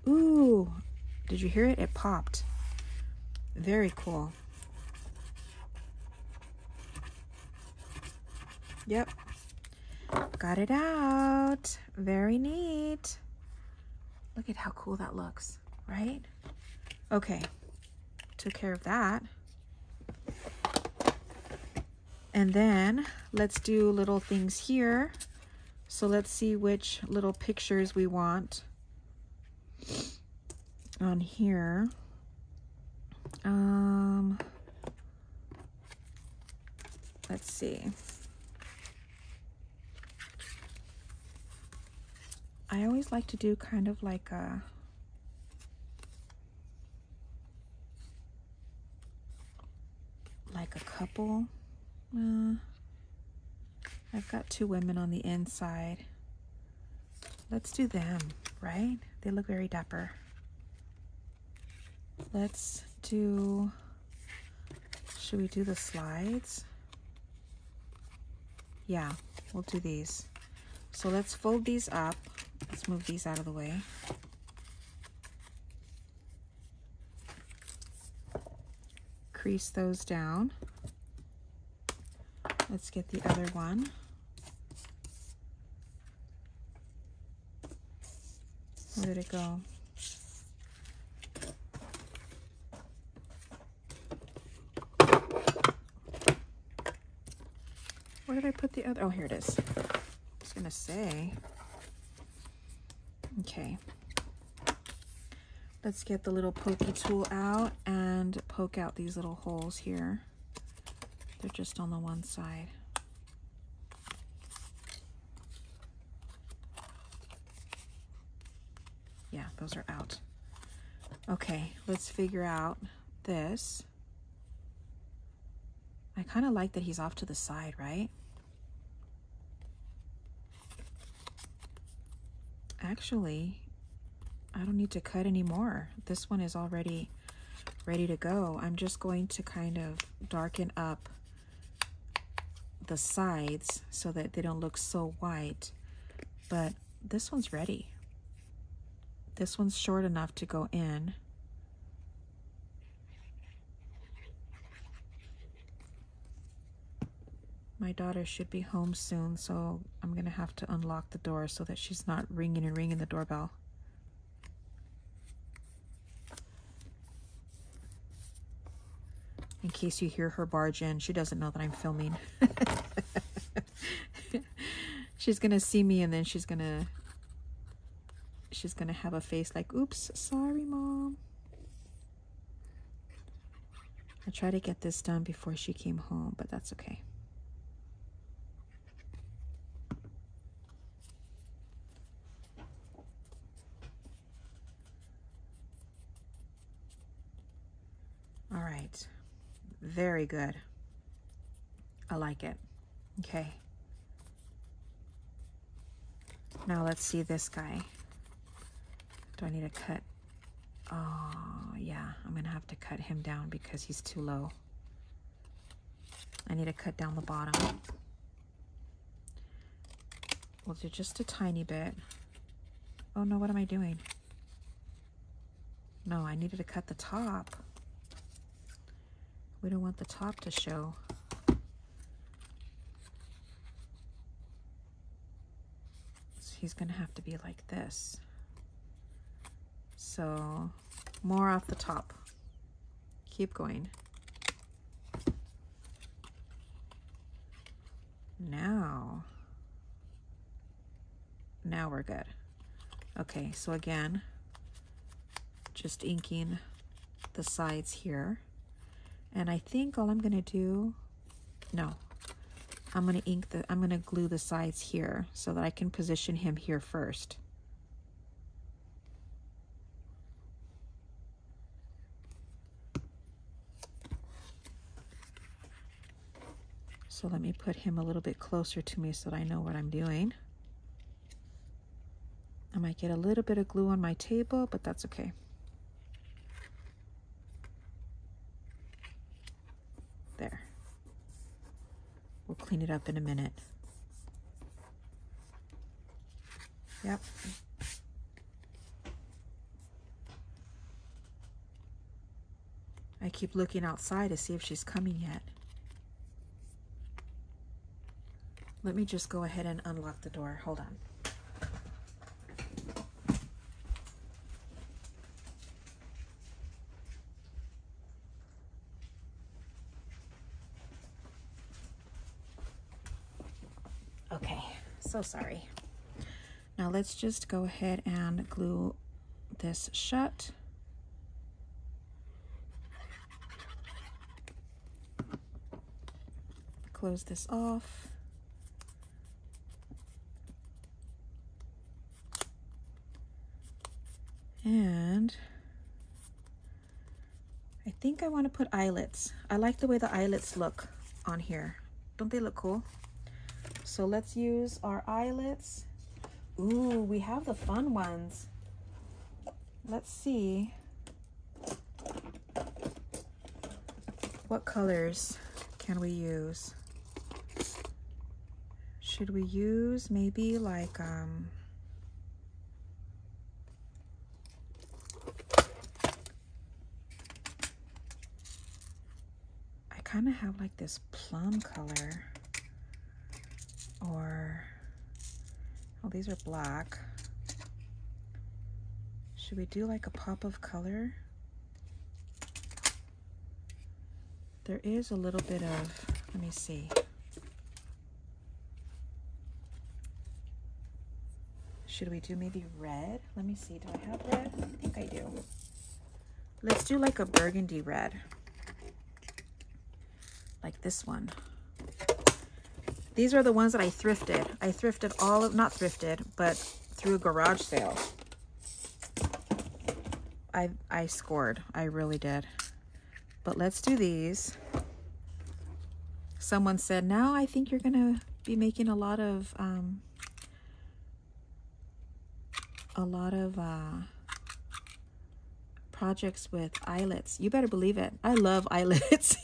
[SPEAKER 1] Ooh, did you hear it? It popped. Very cool. Yep. Got it out. Very neat. Look at how cool that looks, right? Okay took care of that. And then let's do little things here. So let's see which little pictures we want on here. Um, let's see. I always like to do kind of like a like a couple. Uh, I've got two women on the inside. Let's do them, right? They look very dapper. Let's do, should we do the slides? Yeah, we'll do these. So let's fold these up. Let's move these out of the way. crease those down. Let's get the other one. Where did it go? Where did I put the other? Oh, here it is. Going to say. Okay. Let's get the little pokey tool out and poke out these little holes here. They're just on the one side. Yeah, those are out. Okay, let's figure out this. I kind of like that he's off to the side, right? Actually, I don't need to cut anymore. This one is already ready to go. I'm just going to kind of darken up the sides so that they don't look so white. But this one's ready. This one's short enough to go in. My daughter should be home soon, so I'm going to have to unlock the door so that she's not ringing and ringing the doorbell. In case you hear her barge in, she doesn't know that I'm filming. she's going to see me and then she's going to she's going to have a face like, oops, sorry, mom. I tried to get this done before she came home, but that's okay. All right. Very good. I like it. Okay. Now let's see this guy. Do I need to cut? Oh, yeah. I'm going to have to cut him down because he's too low. I need to cut down the bottom. We'll do just a tiny bit. Oh no, what am I doing? No, I needed to cut the top. We don't want the top to show. So he's to have to be like this. So more off the top. Keep going. Now, now we're good. Okay, so again, just inking the sides here. And I think all I'm going to do, no, I'm going to ink the, I'm going to glue the sides here so that I can position him here first. So let me put him a little bit closer to me so that I know what I'm doing. I might get a little bit of glue on my table, but that's okay. There. We'll clean it up in a minute. Yep. I keep looking outside to see if she's coming yet. Let me just go ahead and unlock the door. Hold on. Okay, so sorry. Now let's just go ahead and glue this shut. Close this off. And I think I want to put eyelets. I like the way the eyelets look on here. Don't they look cool? So let's use our eyelets. Ooh, we have the fun ones. Let's see. What colors can we use? Should we use maybe like, um, I kind of have like this plum color or, oh, these are black. Should we do like a pop of color? There is a little bit of, let me see. Should we do maybe red? Let me see, do I have red? I think I do. Let's do like a burgundy red. Like this one. These are the ones that I thrifted. I thrifted all of, not thrifted, but through a garage sale. I, I scored. I really did. But let's do these. Someone said, now I think you're going to be making a lot of, um, a lot of, uh, projects with eyelets. You better believe it. I love eyelets.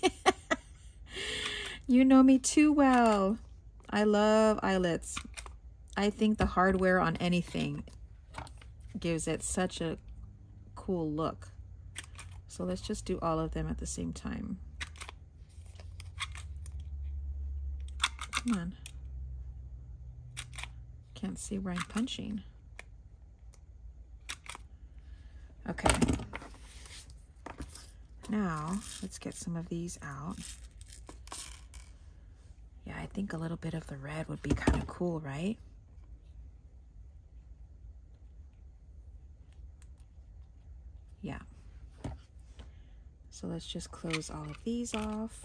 [SPEAKER 1] you know me too well. I love eyelets. I think the hardware on anything gives it such a cool look. So let's just do all of them at the same time. Come on. Can't see where I'm punching. Okay. Now, let's get some of these out. Yeah, I think a little bit of the red would be kind of cool, right? Yeah. So let's just close all of these off.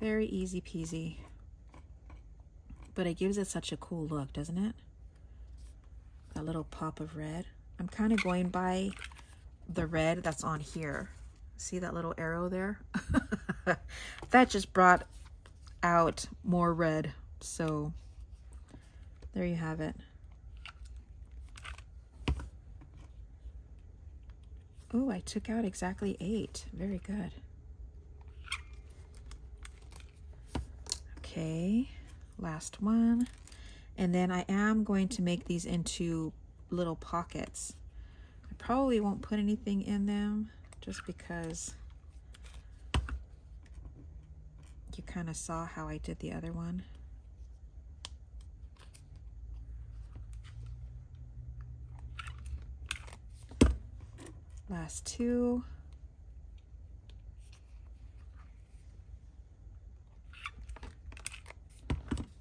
[SPEAKER 1] Very easy peasy. But it gives it such a cool look, doesn't it? A little pop of red. I'm kind of going by the red that's on here. See that little arrow there? that just brought out more red. So there you have it. Oh, I took out exactly eight. Very good. Okay, last one. And then I am going to make these into little pockets. I probably won't put anything in them just because you kind of saw how I did the other one. Last two.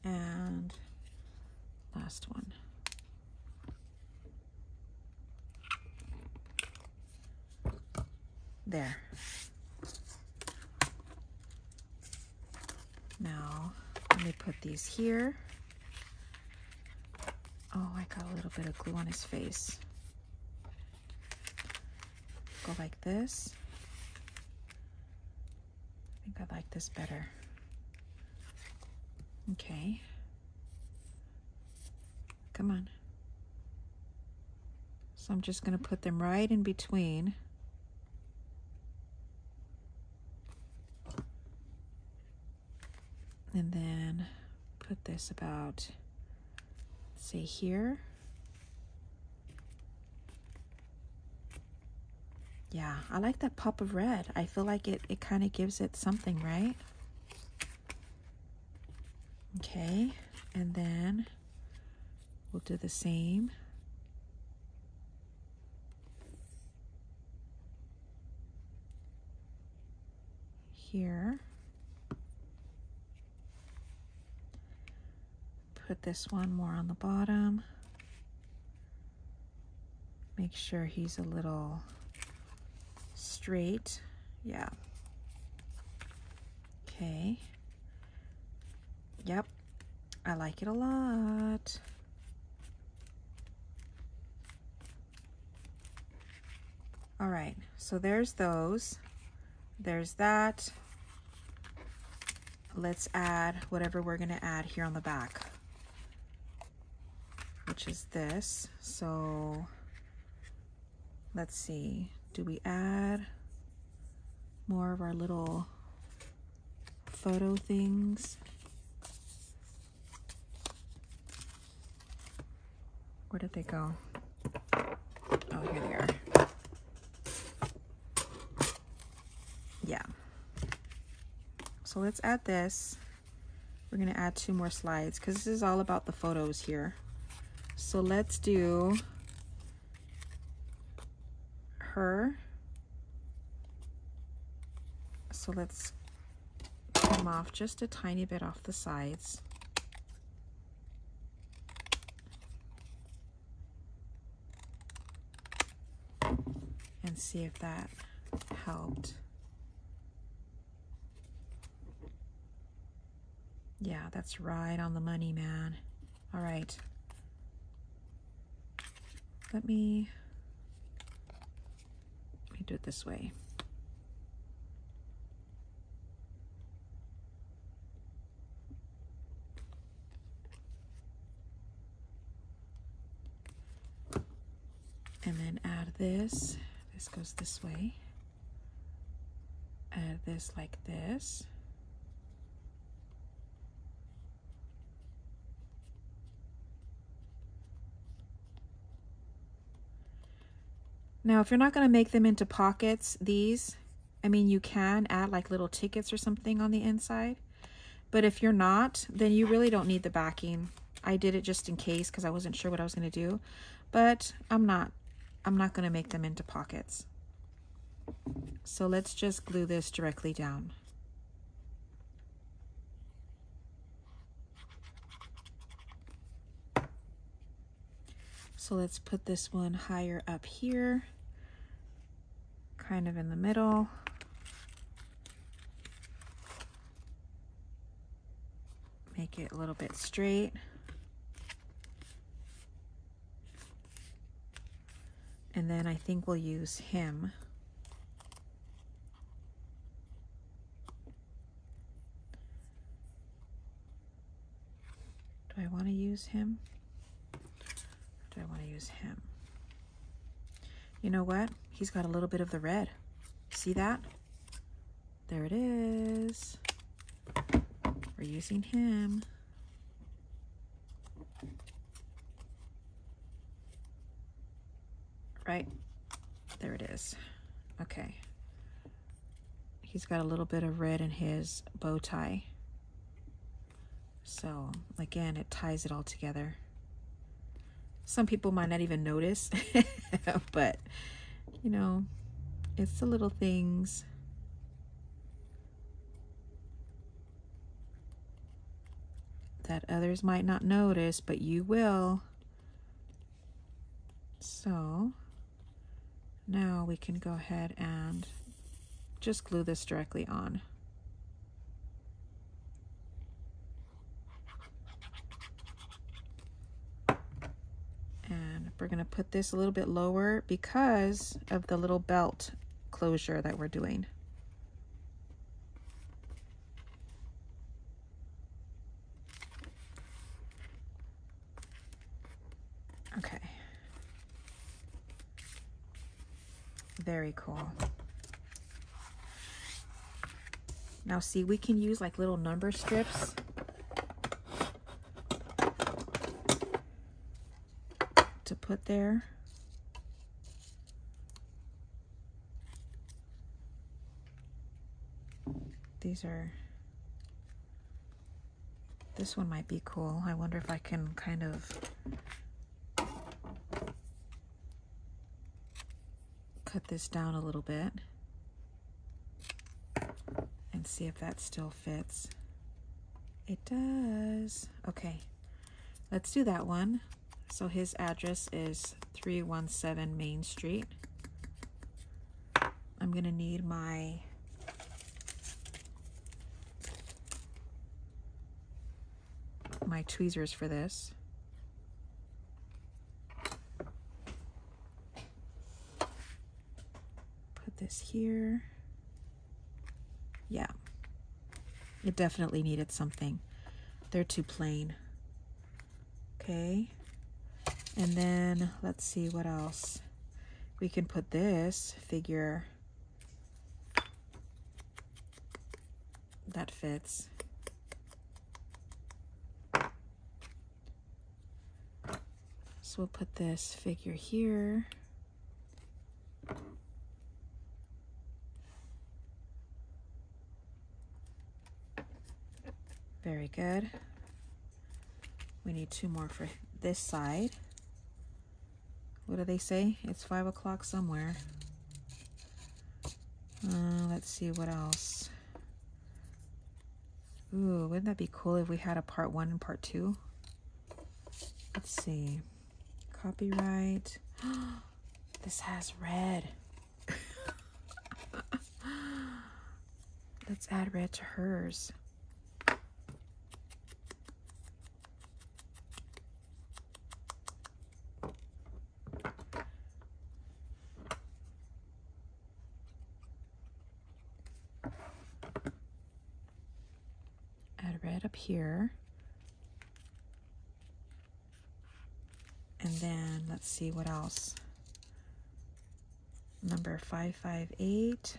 [SPEAKER 1] And last one. There. Now, let me put these here. Oh, I got a little bit of glue on his face. Go like this. I think I like this better. Okay. Come on. So I'm just going to put them right in between. And then put this about, say here. Yeah, I like that pop of red. I feel like it, it kind of gives it something, right? Okay, and then we'll do the same. Here. Put this one more on the bottom. Make sure he's a little straight. Yeah. Okay. Yep. I like it a lot. All right, so there's those. There's that. Let's add whatever we're gonna add here on the back, which is this. So let's see, do we add more of our little photo things? Where did they go? Oh, here they are. Yeah. So let's add this. We're to add two more slides because this is all about the photos here. So let's do her. So let's come off just a tiny bit off the sides. and see if that helped. Yeah, that's right on the money, man. All right. Let me, let me do it this way. And then add this this goes this way. Add this like this. Now, if you're not going to make them into pockets, these, I mean, you can add like little tickets or something on the inside. But if you're not, then you really don't need the backing. I did it just in case because I wasn't sure what I was going to do. But I'm not I'm not going to make them into pockets. So let's just glue this directly down. So let's put this one higher up here, kind of in the middle. Make it a little bit straight. And then I think we'll use him. Do I want to use him? do I want to use him? You know what? He's got a little bit of the red. See that? There it is. We're using him. Right? There it is. Okay. He's got a little bit of red in his bow tie. So, again, it ties it all together. Some people might not even notice, but you know, it's the little things. that others might not notice, but you will. So now we can go ahead and just glue this directly on. We're going to put this a little bit lower because of the little belt closure that we're doing. Okay. Very cool. Now see, we can use like little number strips to put there. These are, this one might be cool. I wonder if I can kind of cut this down a little bit and see if that still fits. It does. Okay, let's do that one. So his address is 317 Main Street. I'm going to need my my tweezers for this. Put this here. Yeah. It definitely needed something. They're too plain. Okay. And then let's see what else. We can put this figure that fits. So we'll put this figure here. Very good. We need two more for this side what do they say? It's five o'clock somewhere. Uh, let's see what else. Ooh, wouldn't that be cool if we had a part one and part two? Let's see. Copyright. this has red. Let's add red to hers. up here. And then let's see what else. Number 558.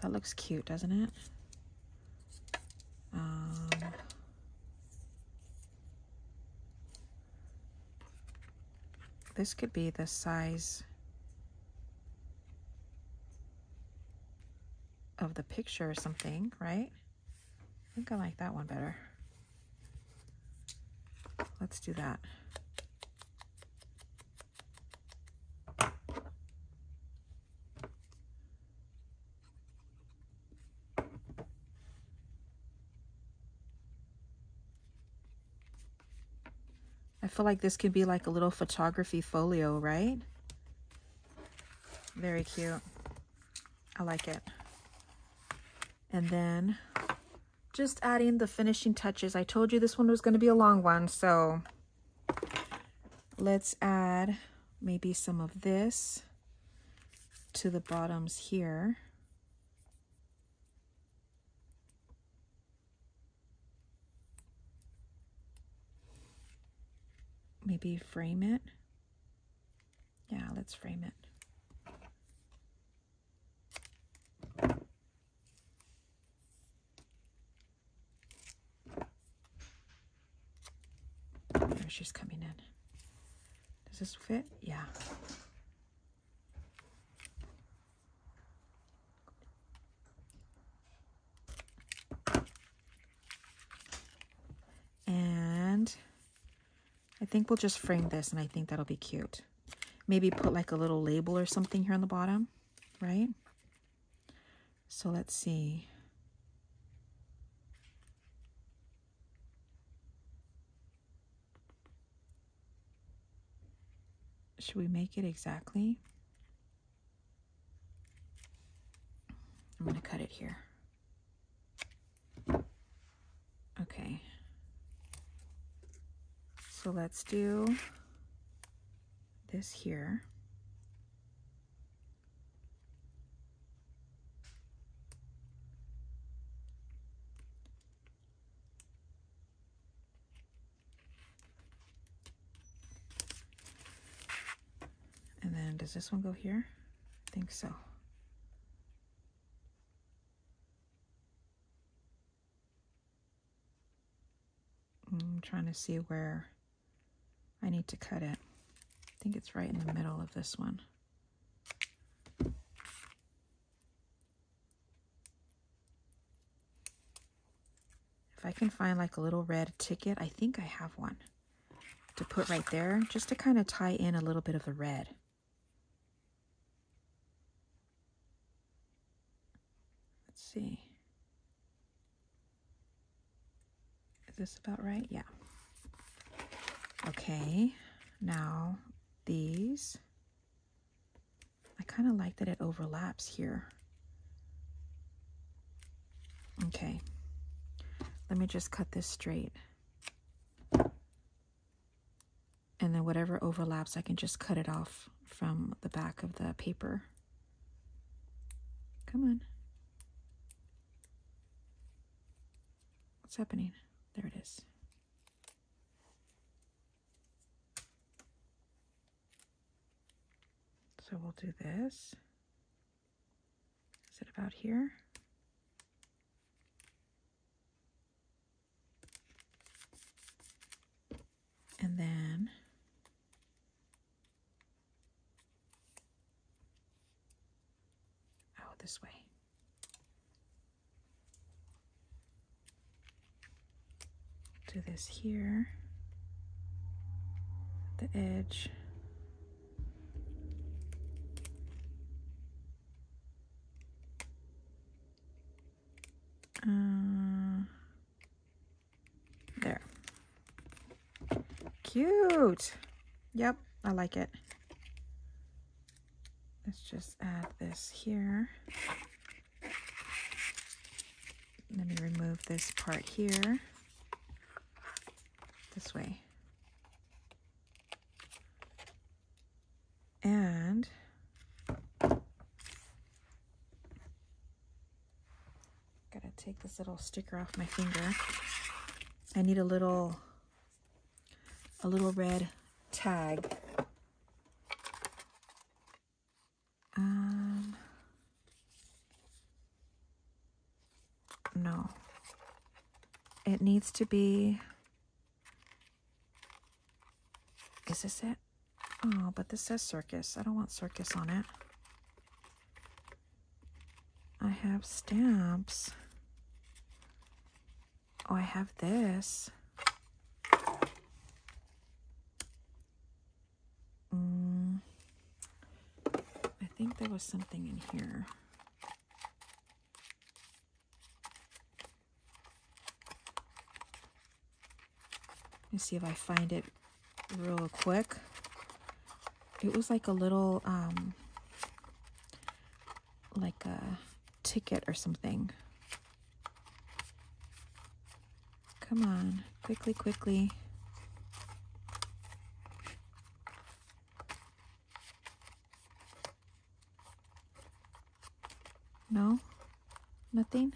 [SPEAKER 1] That looks cute, doesn't it? Um, this could be the size of the picture or something, right? think I like that one better. Let's do that. I feel like this could be like a little photography folio, right? Very cute. I like it. And then just adding the finishing touches. I told you this one was going to be a long one, so let's add maybe some of this to the bottoms here. Maybe frame it. Yeah, let's frame it. There she's coming in. Does this fit? Yeah. And I think we'll just frame this and I think that'll be cute. Maybe put like a little label or something here on the bottom, right? So let's see. Should we make it exactly? I'm going to cut it here. Okay. So let's do this here. And then does this one go here? I think so. I'm trying to see where I need to cut it. I think it's right in the middle of this one. If I can find like a little red ticket, I think I have one to put right there just to kind of tie in a little bit of the red. See. Is this about right? Yeah. Okay, now these. I kind of like that it overlaps here. Okay, let me just cut this straight. And then whatever overlaps, I can just cut it off from the back of the paper. Come on. What's happening? There it is. So we'll do this. Is it about here? And then out this way. Do this here, the edge. Uh, there. Cute. Yep, I like it. Let's just add this here. Let me remove this part here. This way. And gotta take this little sticker off my finger. I need a little a little red tag. Um no. It needs to be Is it? Oh, but this says circus. I don't want circus on it. I have stamps. Oh, I have this. Mm, I think there was something in here. Let me see if I find it real quick. It was like a little, um, like a ticket or something. Come on, quickly, quickly. No? Nothing?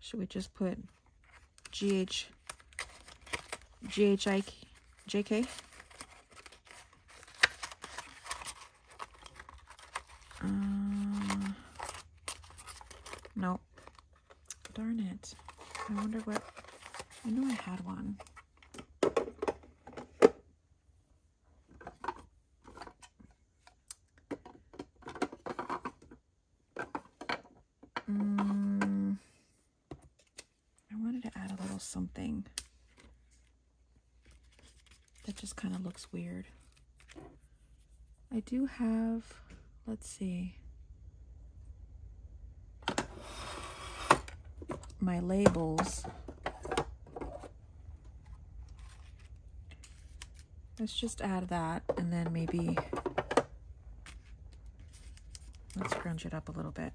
[SPEAKER 1] Should we just put GH, GHI, JK? Uh, no. Darn it. I wonder what, I know I had one. Mm, I wanted to add a little something that just kind of looks weird. I do have, let's see, my labels. Let's just add that and then maybe let's scrunch it up a little bit.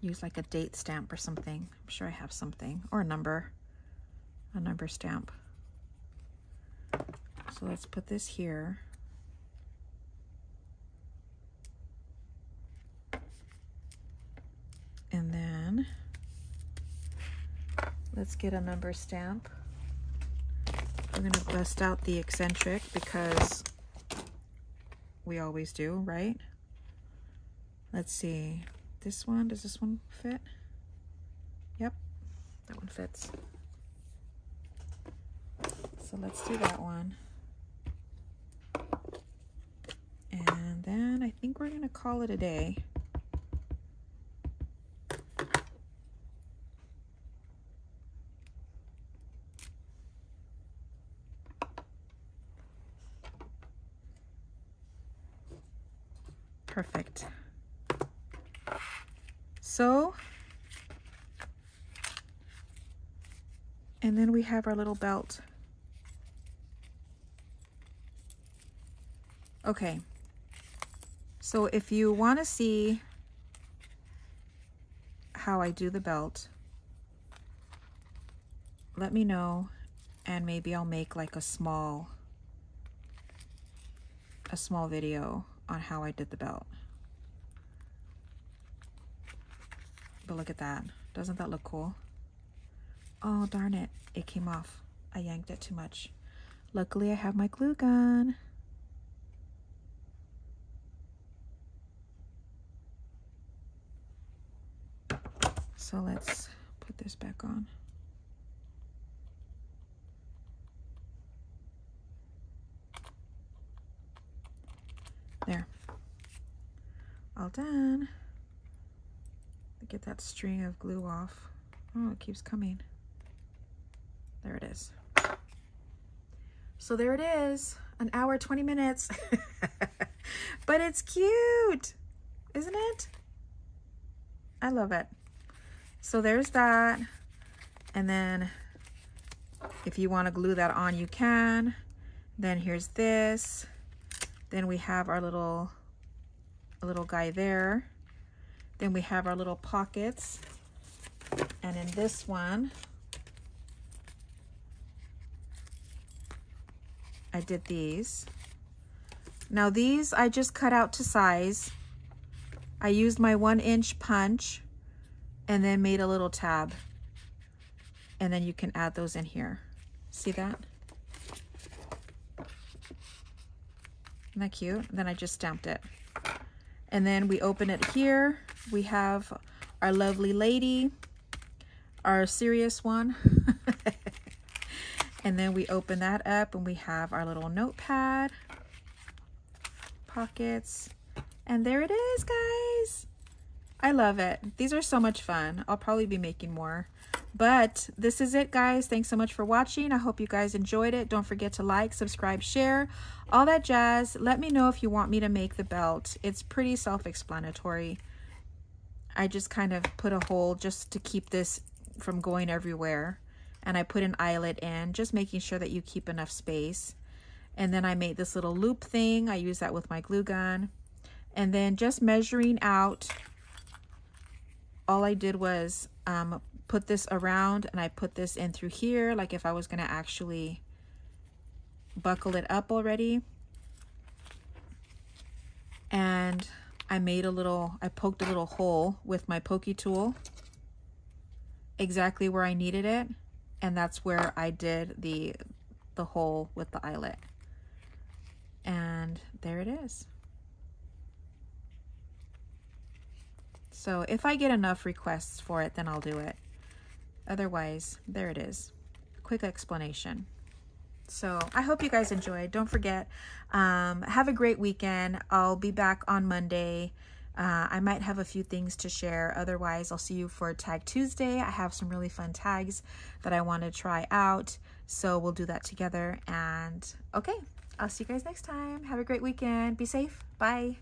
[SPEAKER 1] Use like a date stamp or something. I'm sure I have something or a number, a number stamp. So let's put this here. And then let's get a number stamp. We're going to bust out the eccentric because we always do, right? Let's see. This one, does this one fit? Yep, that one fits. So let's do that one. And then I think we're going to call it a day. Perfect. So, and then we have our little belt. Okay, so if you want to see how I do the belt, let me know and maybe I'll make like a small a small video on how I did the belt. But look at that. Doesn't that look cool? Oh, darn it. It came off. I yanked it too much. Luckily, I have my glue gun. So let's put this back on. There. All done. Get that string of glue off. Oh, it keeps coming. There it is. So there it is, an hour, 20 minutes. but it's cute, isn't it? I love it. So there's that. And then if you want to glue that on, you can. Then here's this. Then we have our little, little guy there. Then we have our little pockets. And in this one, I did these. Now these I just cut out to size. I used my one inch punch and then made a little tab. And then you can add those in here. See that? Isn't that cute? Then I just stamped it. And then we open it here. We have our lovely lady, our serious one. and then we open that up and we have our little notepad, pockets. And there it is, guys. I love it. These are so much fun. I'll probably be making more. But this is it, guys. Thanks so much for watching. I hope you guys enjoyed it. Don't forget to like, subscribe, share, all that jazz. Let me know if you want me to make the belt. It's pretty self-explanatory. I just kind of put a hole just to keep this from going everywhere. And I put an eyelet in, just making sure that you keep enough space. And then I made this little loop thing. I use that with my glue gun. And then just measuring out, all I did was um, put this around and I put this in through here, like if I was gonna actually buckle it up already. And I made a little, I poked a little hole with my pokey tool exactly where I needed it. And that's where I did the, the hole with the eyelet. And there it is. So if I get enough requests for it, then I'll do it. Otherwise, there it is. Quick explanation. So I hope you guys enjoyed. Don't forget, um, have a great weekend. I'll be back on Monday. Uh, I might have a few things to share. Otherwise, I'll see you for Tag Tuesday. I have some really fun tags that I want to try out. So we'll do that together. And okay, I'll see you guys next time. Have a great weekend. Be safe. Bye.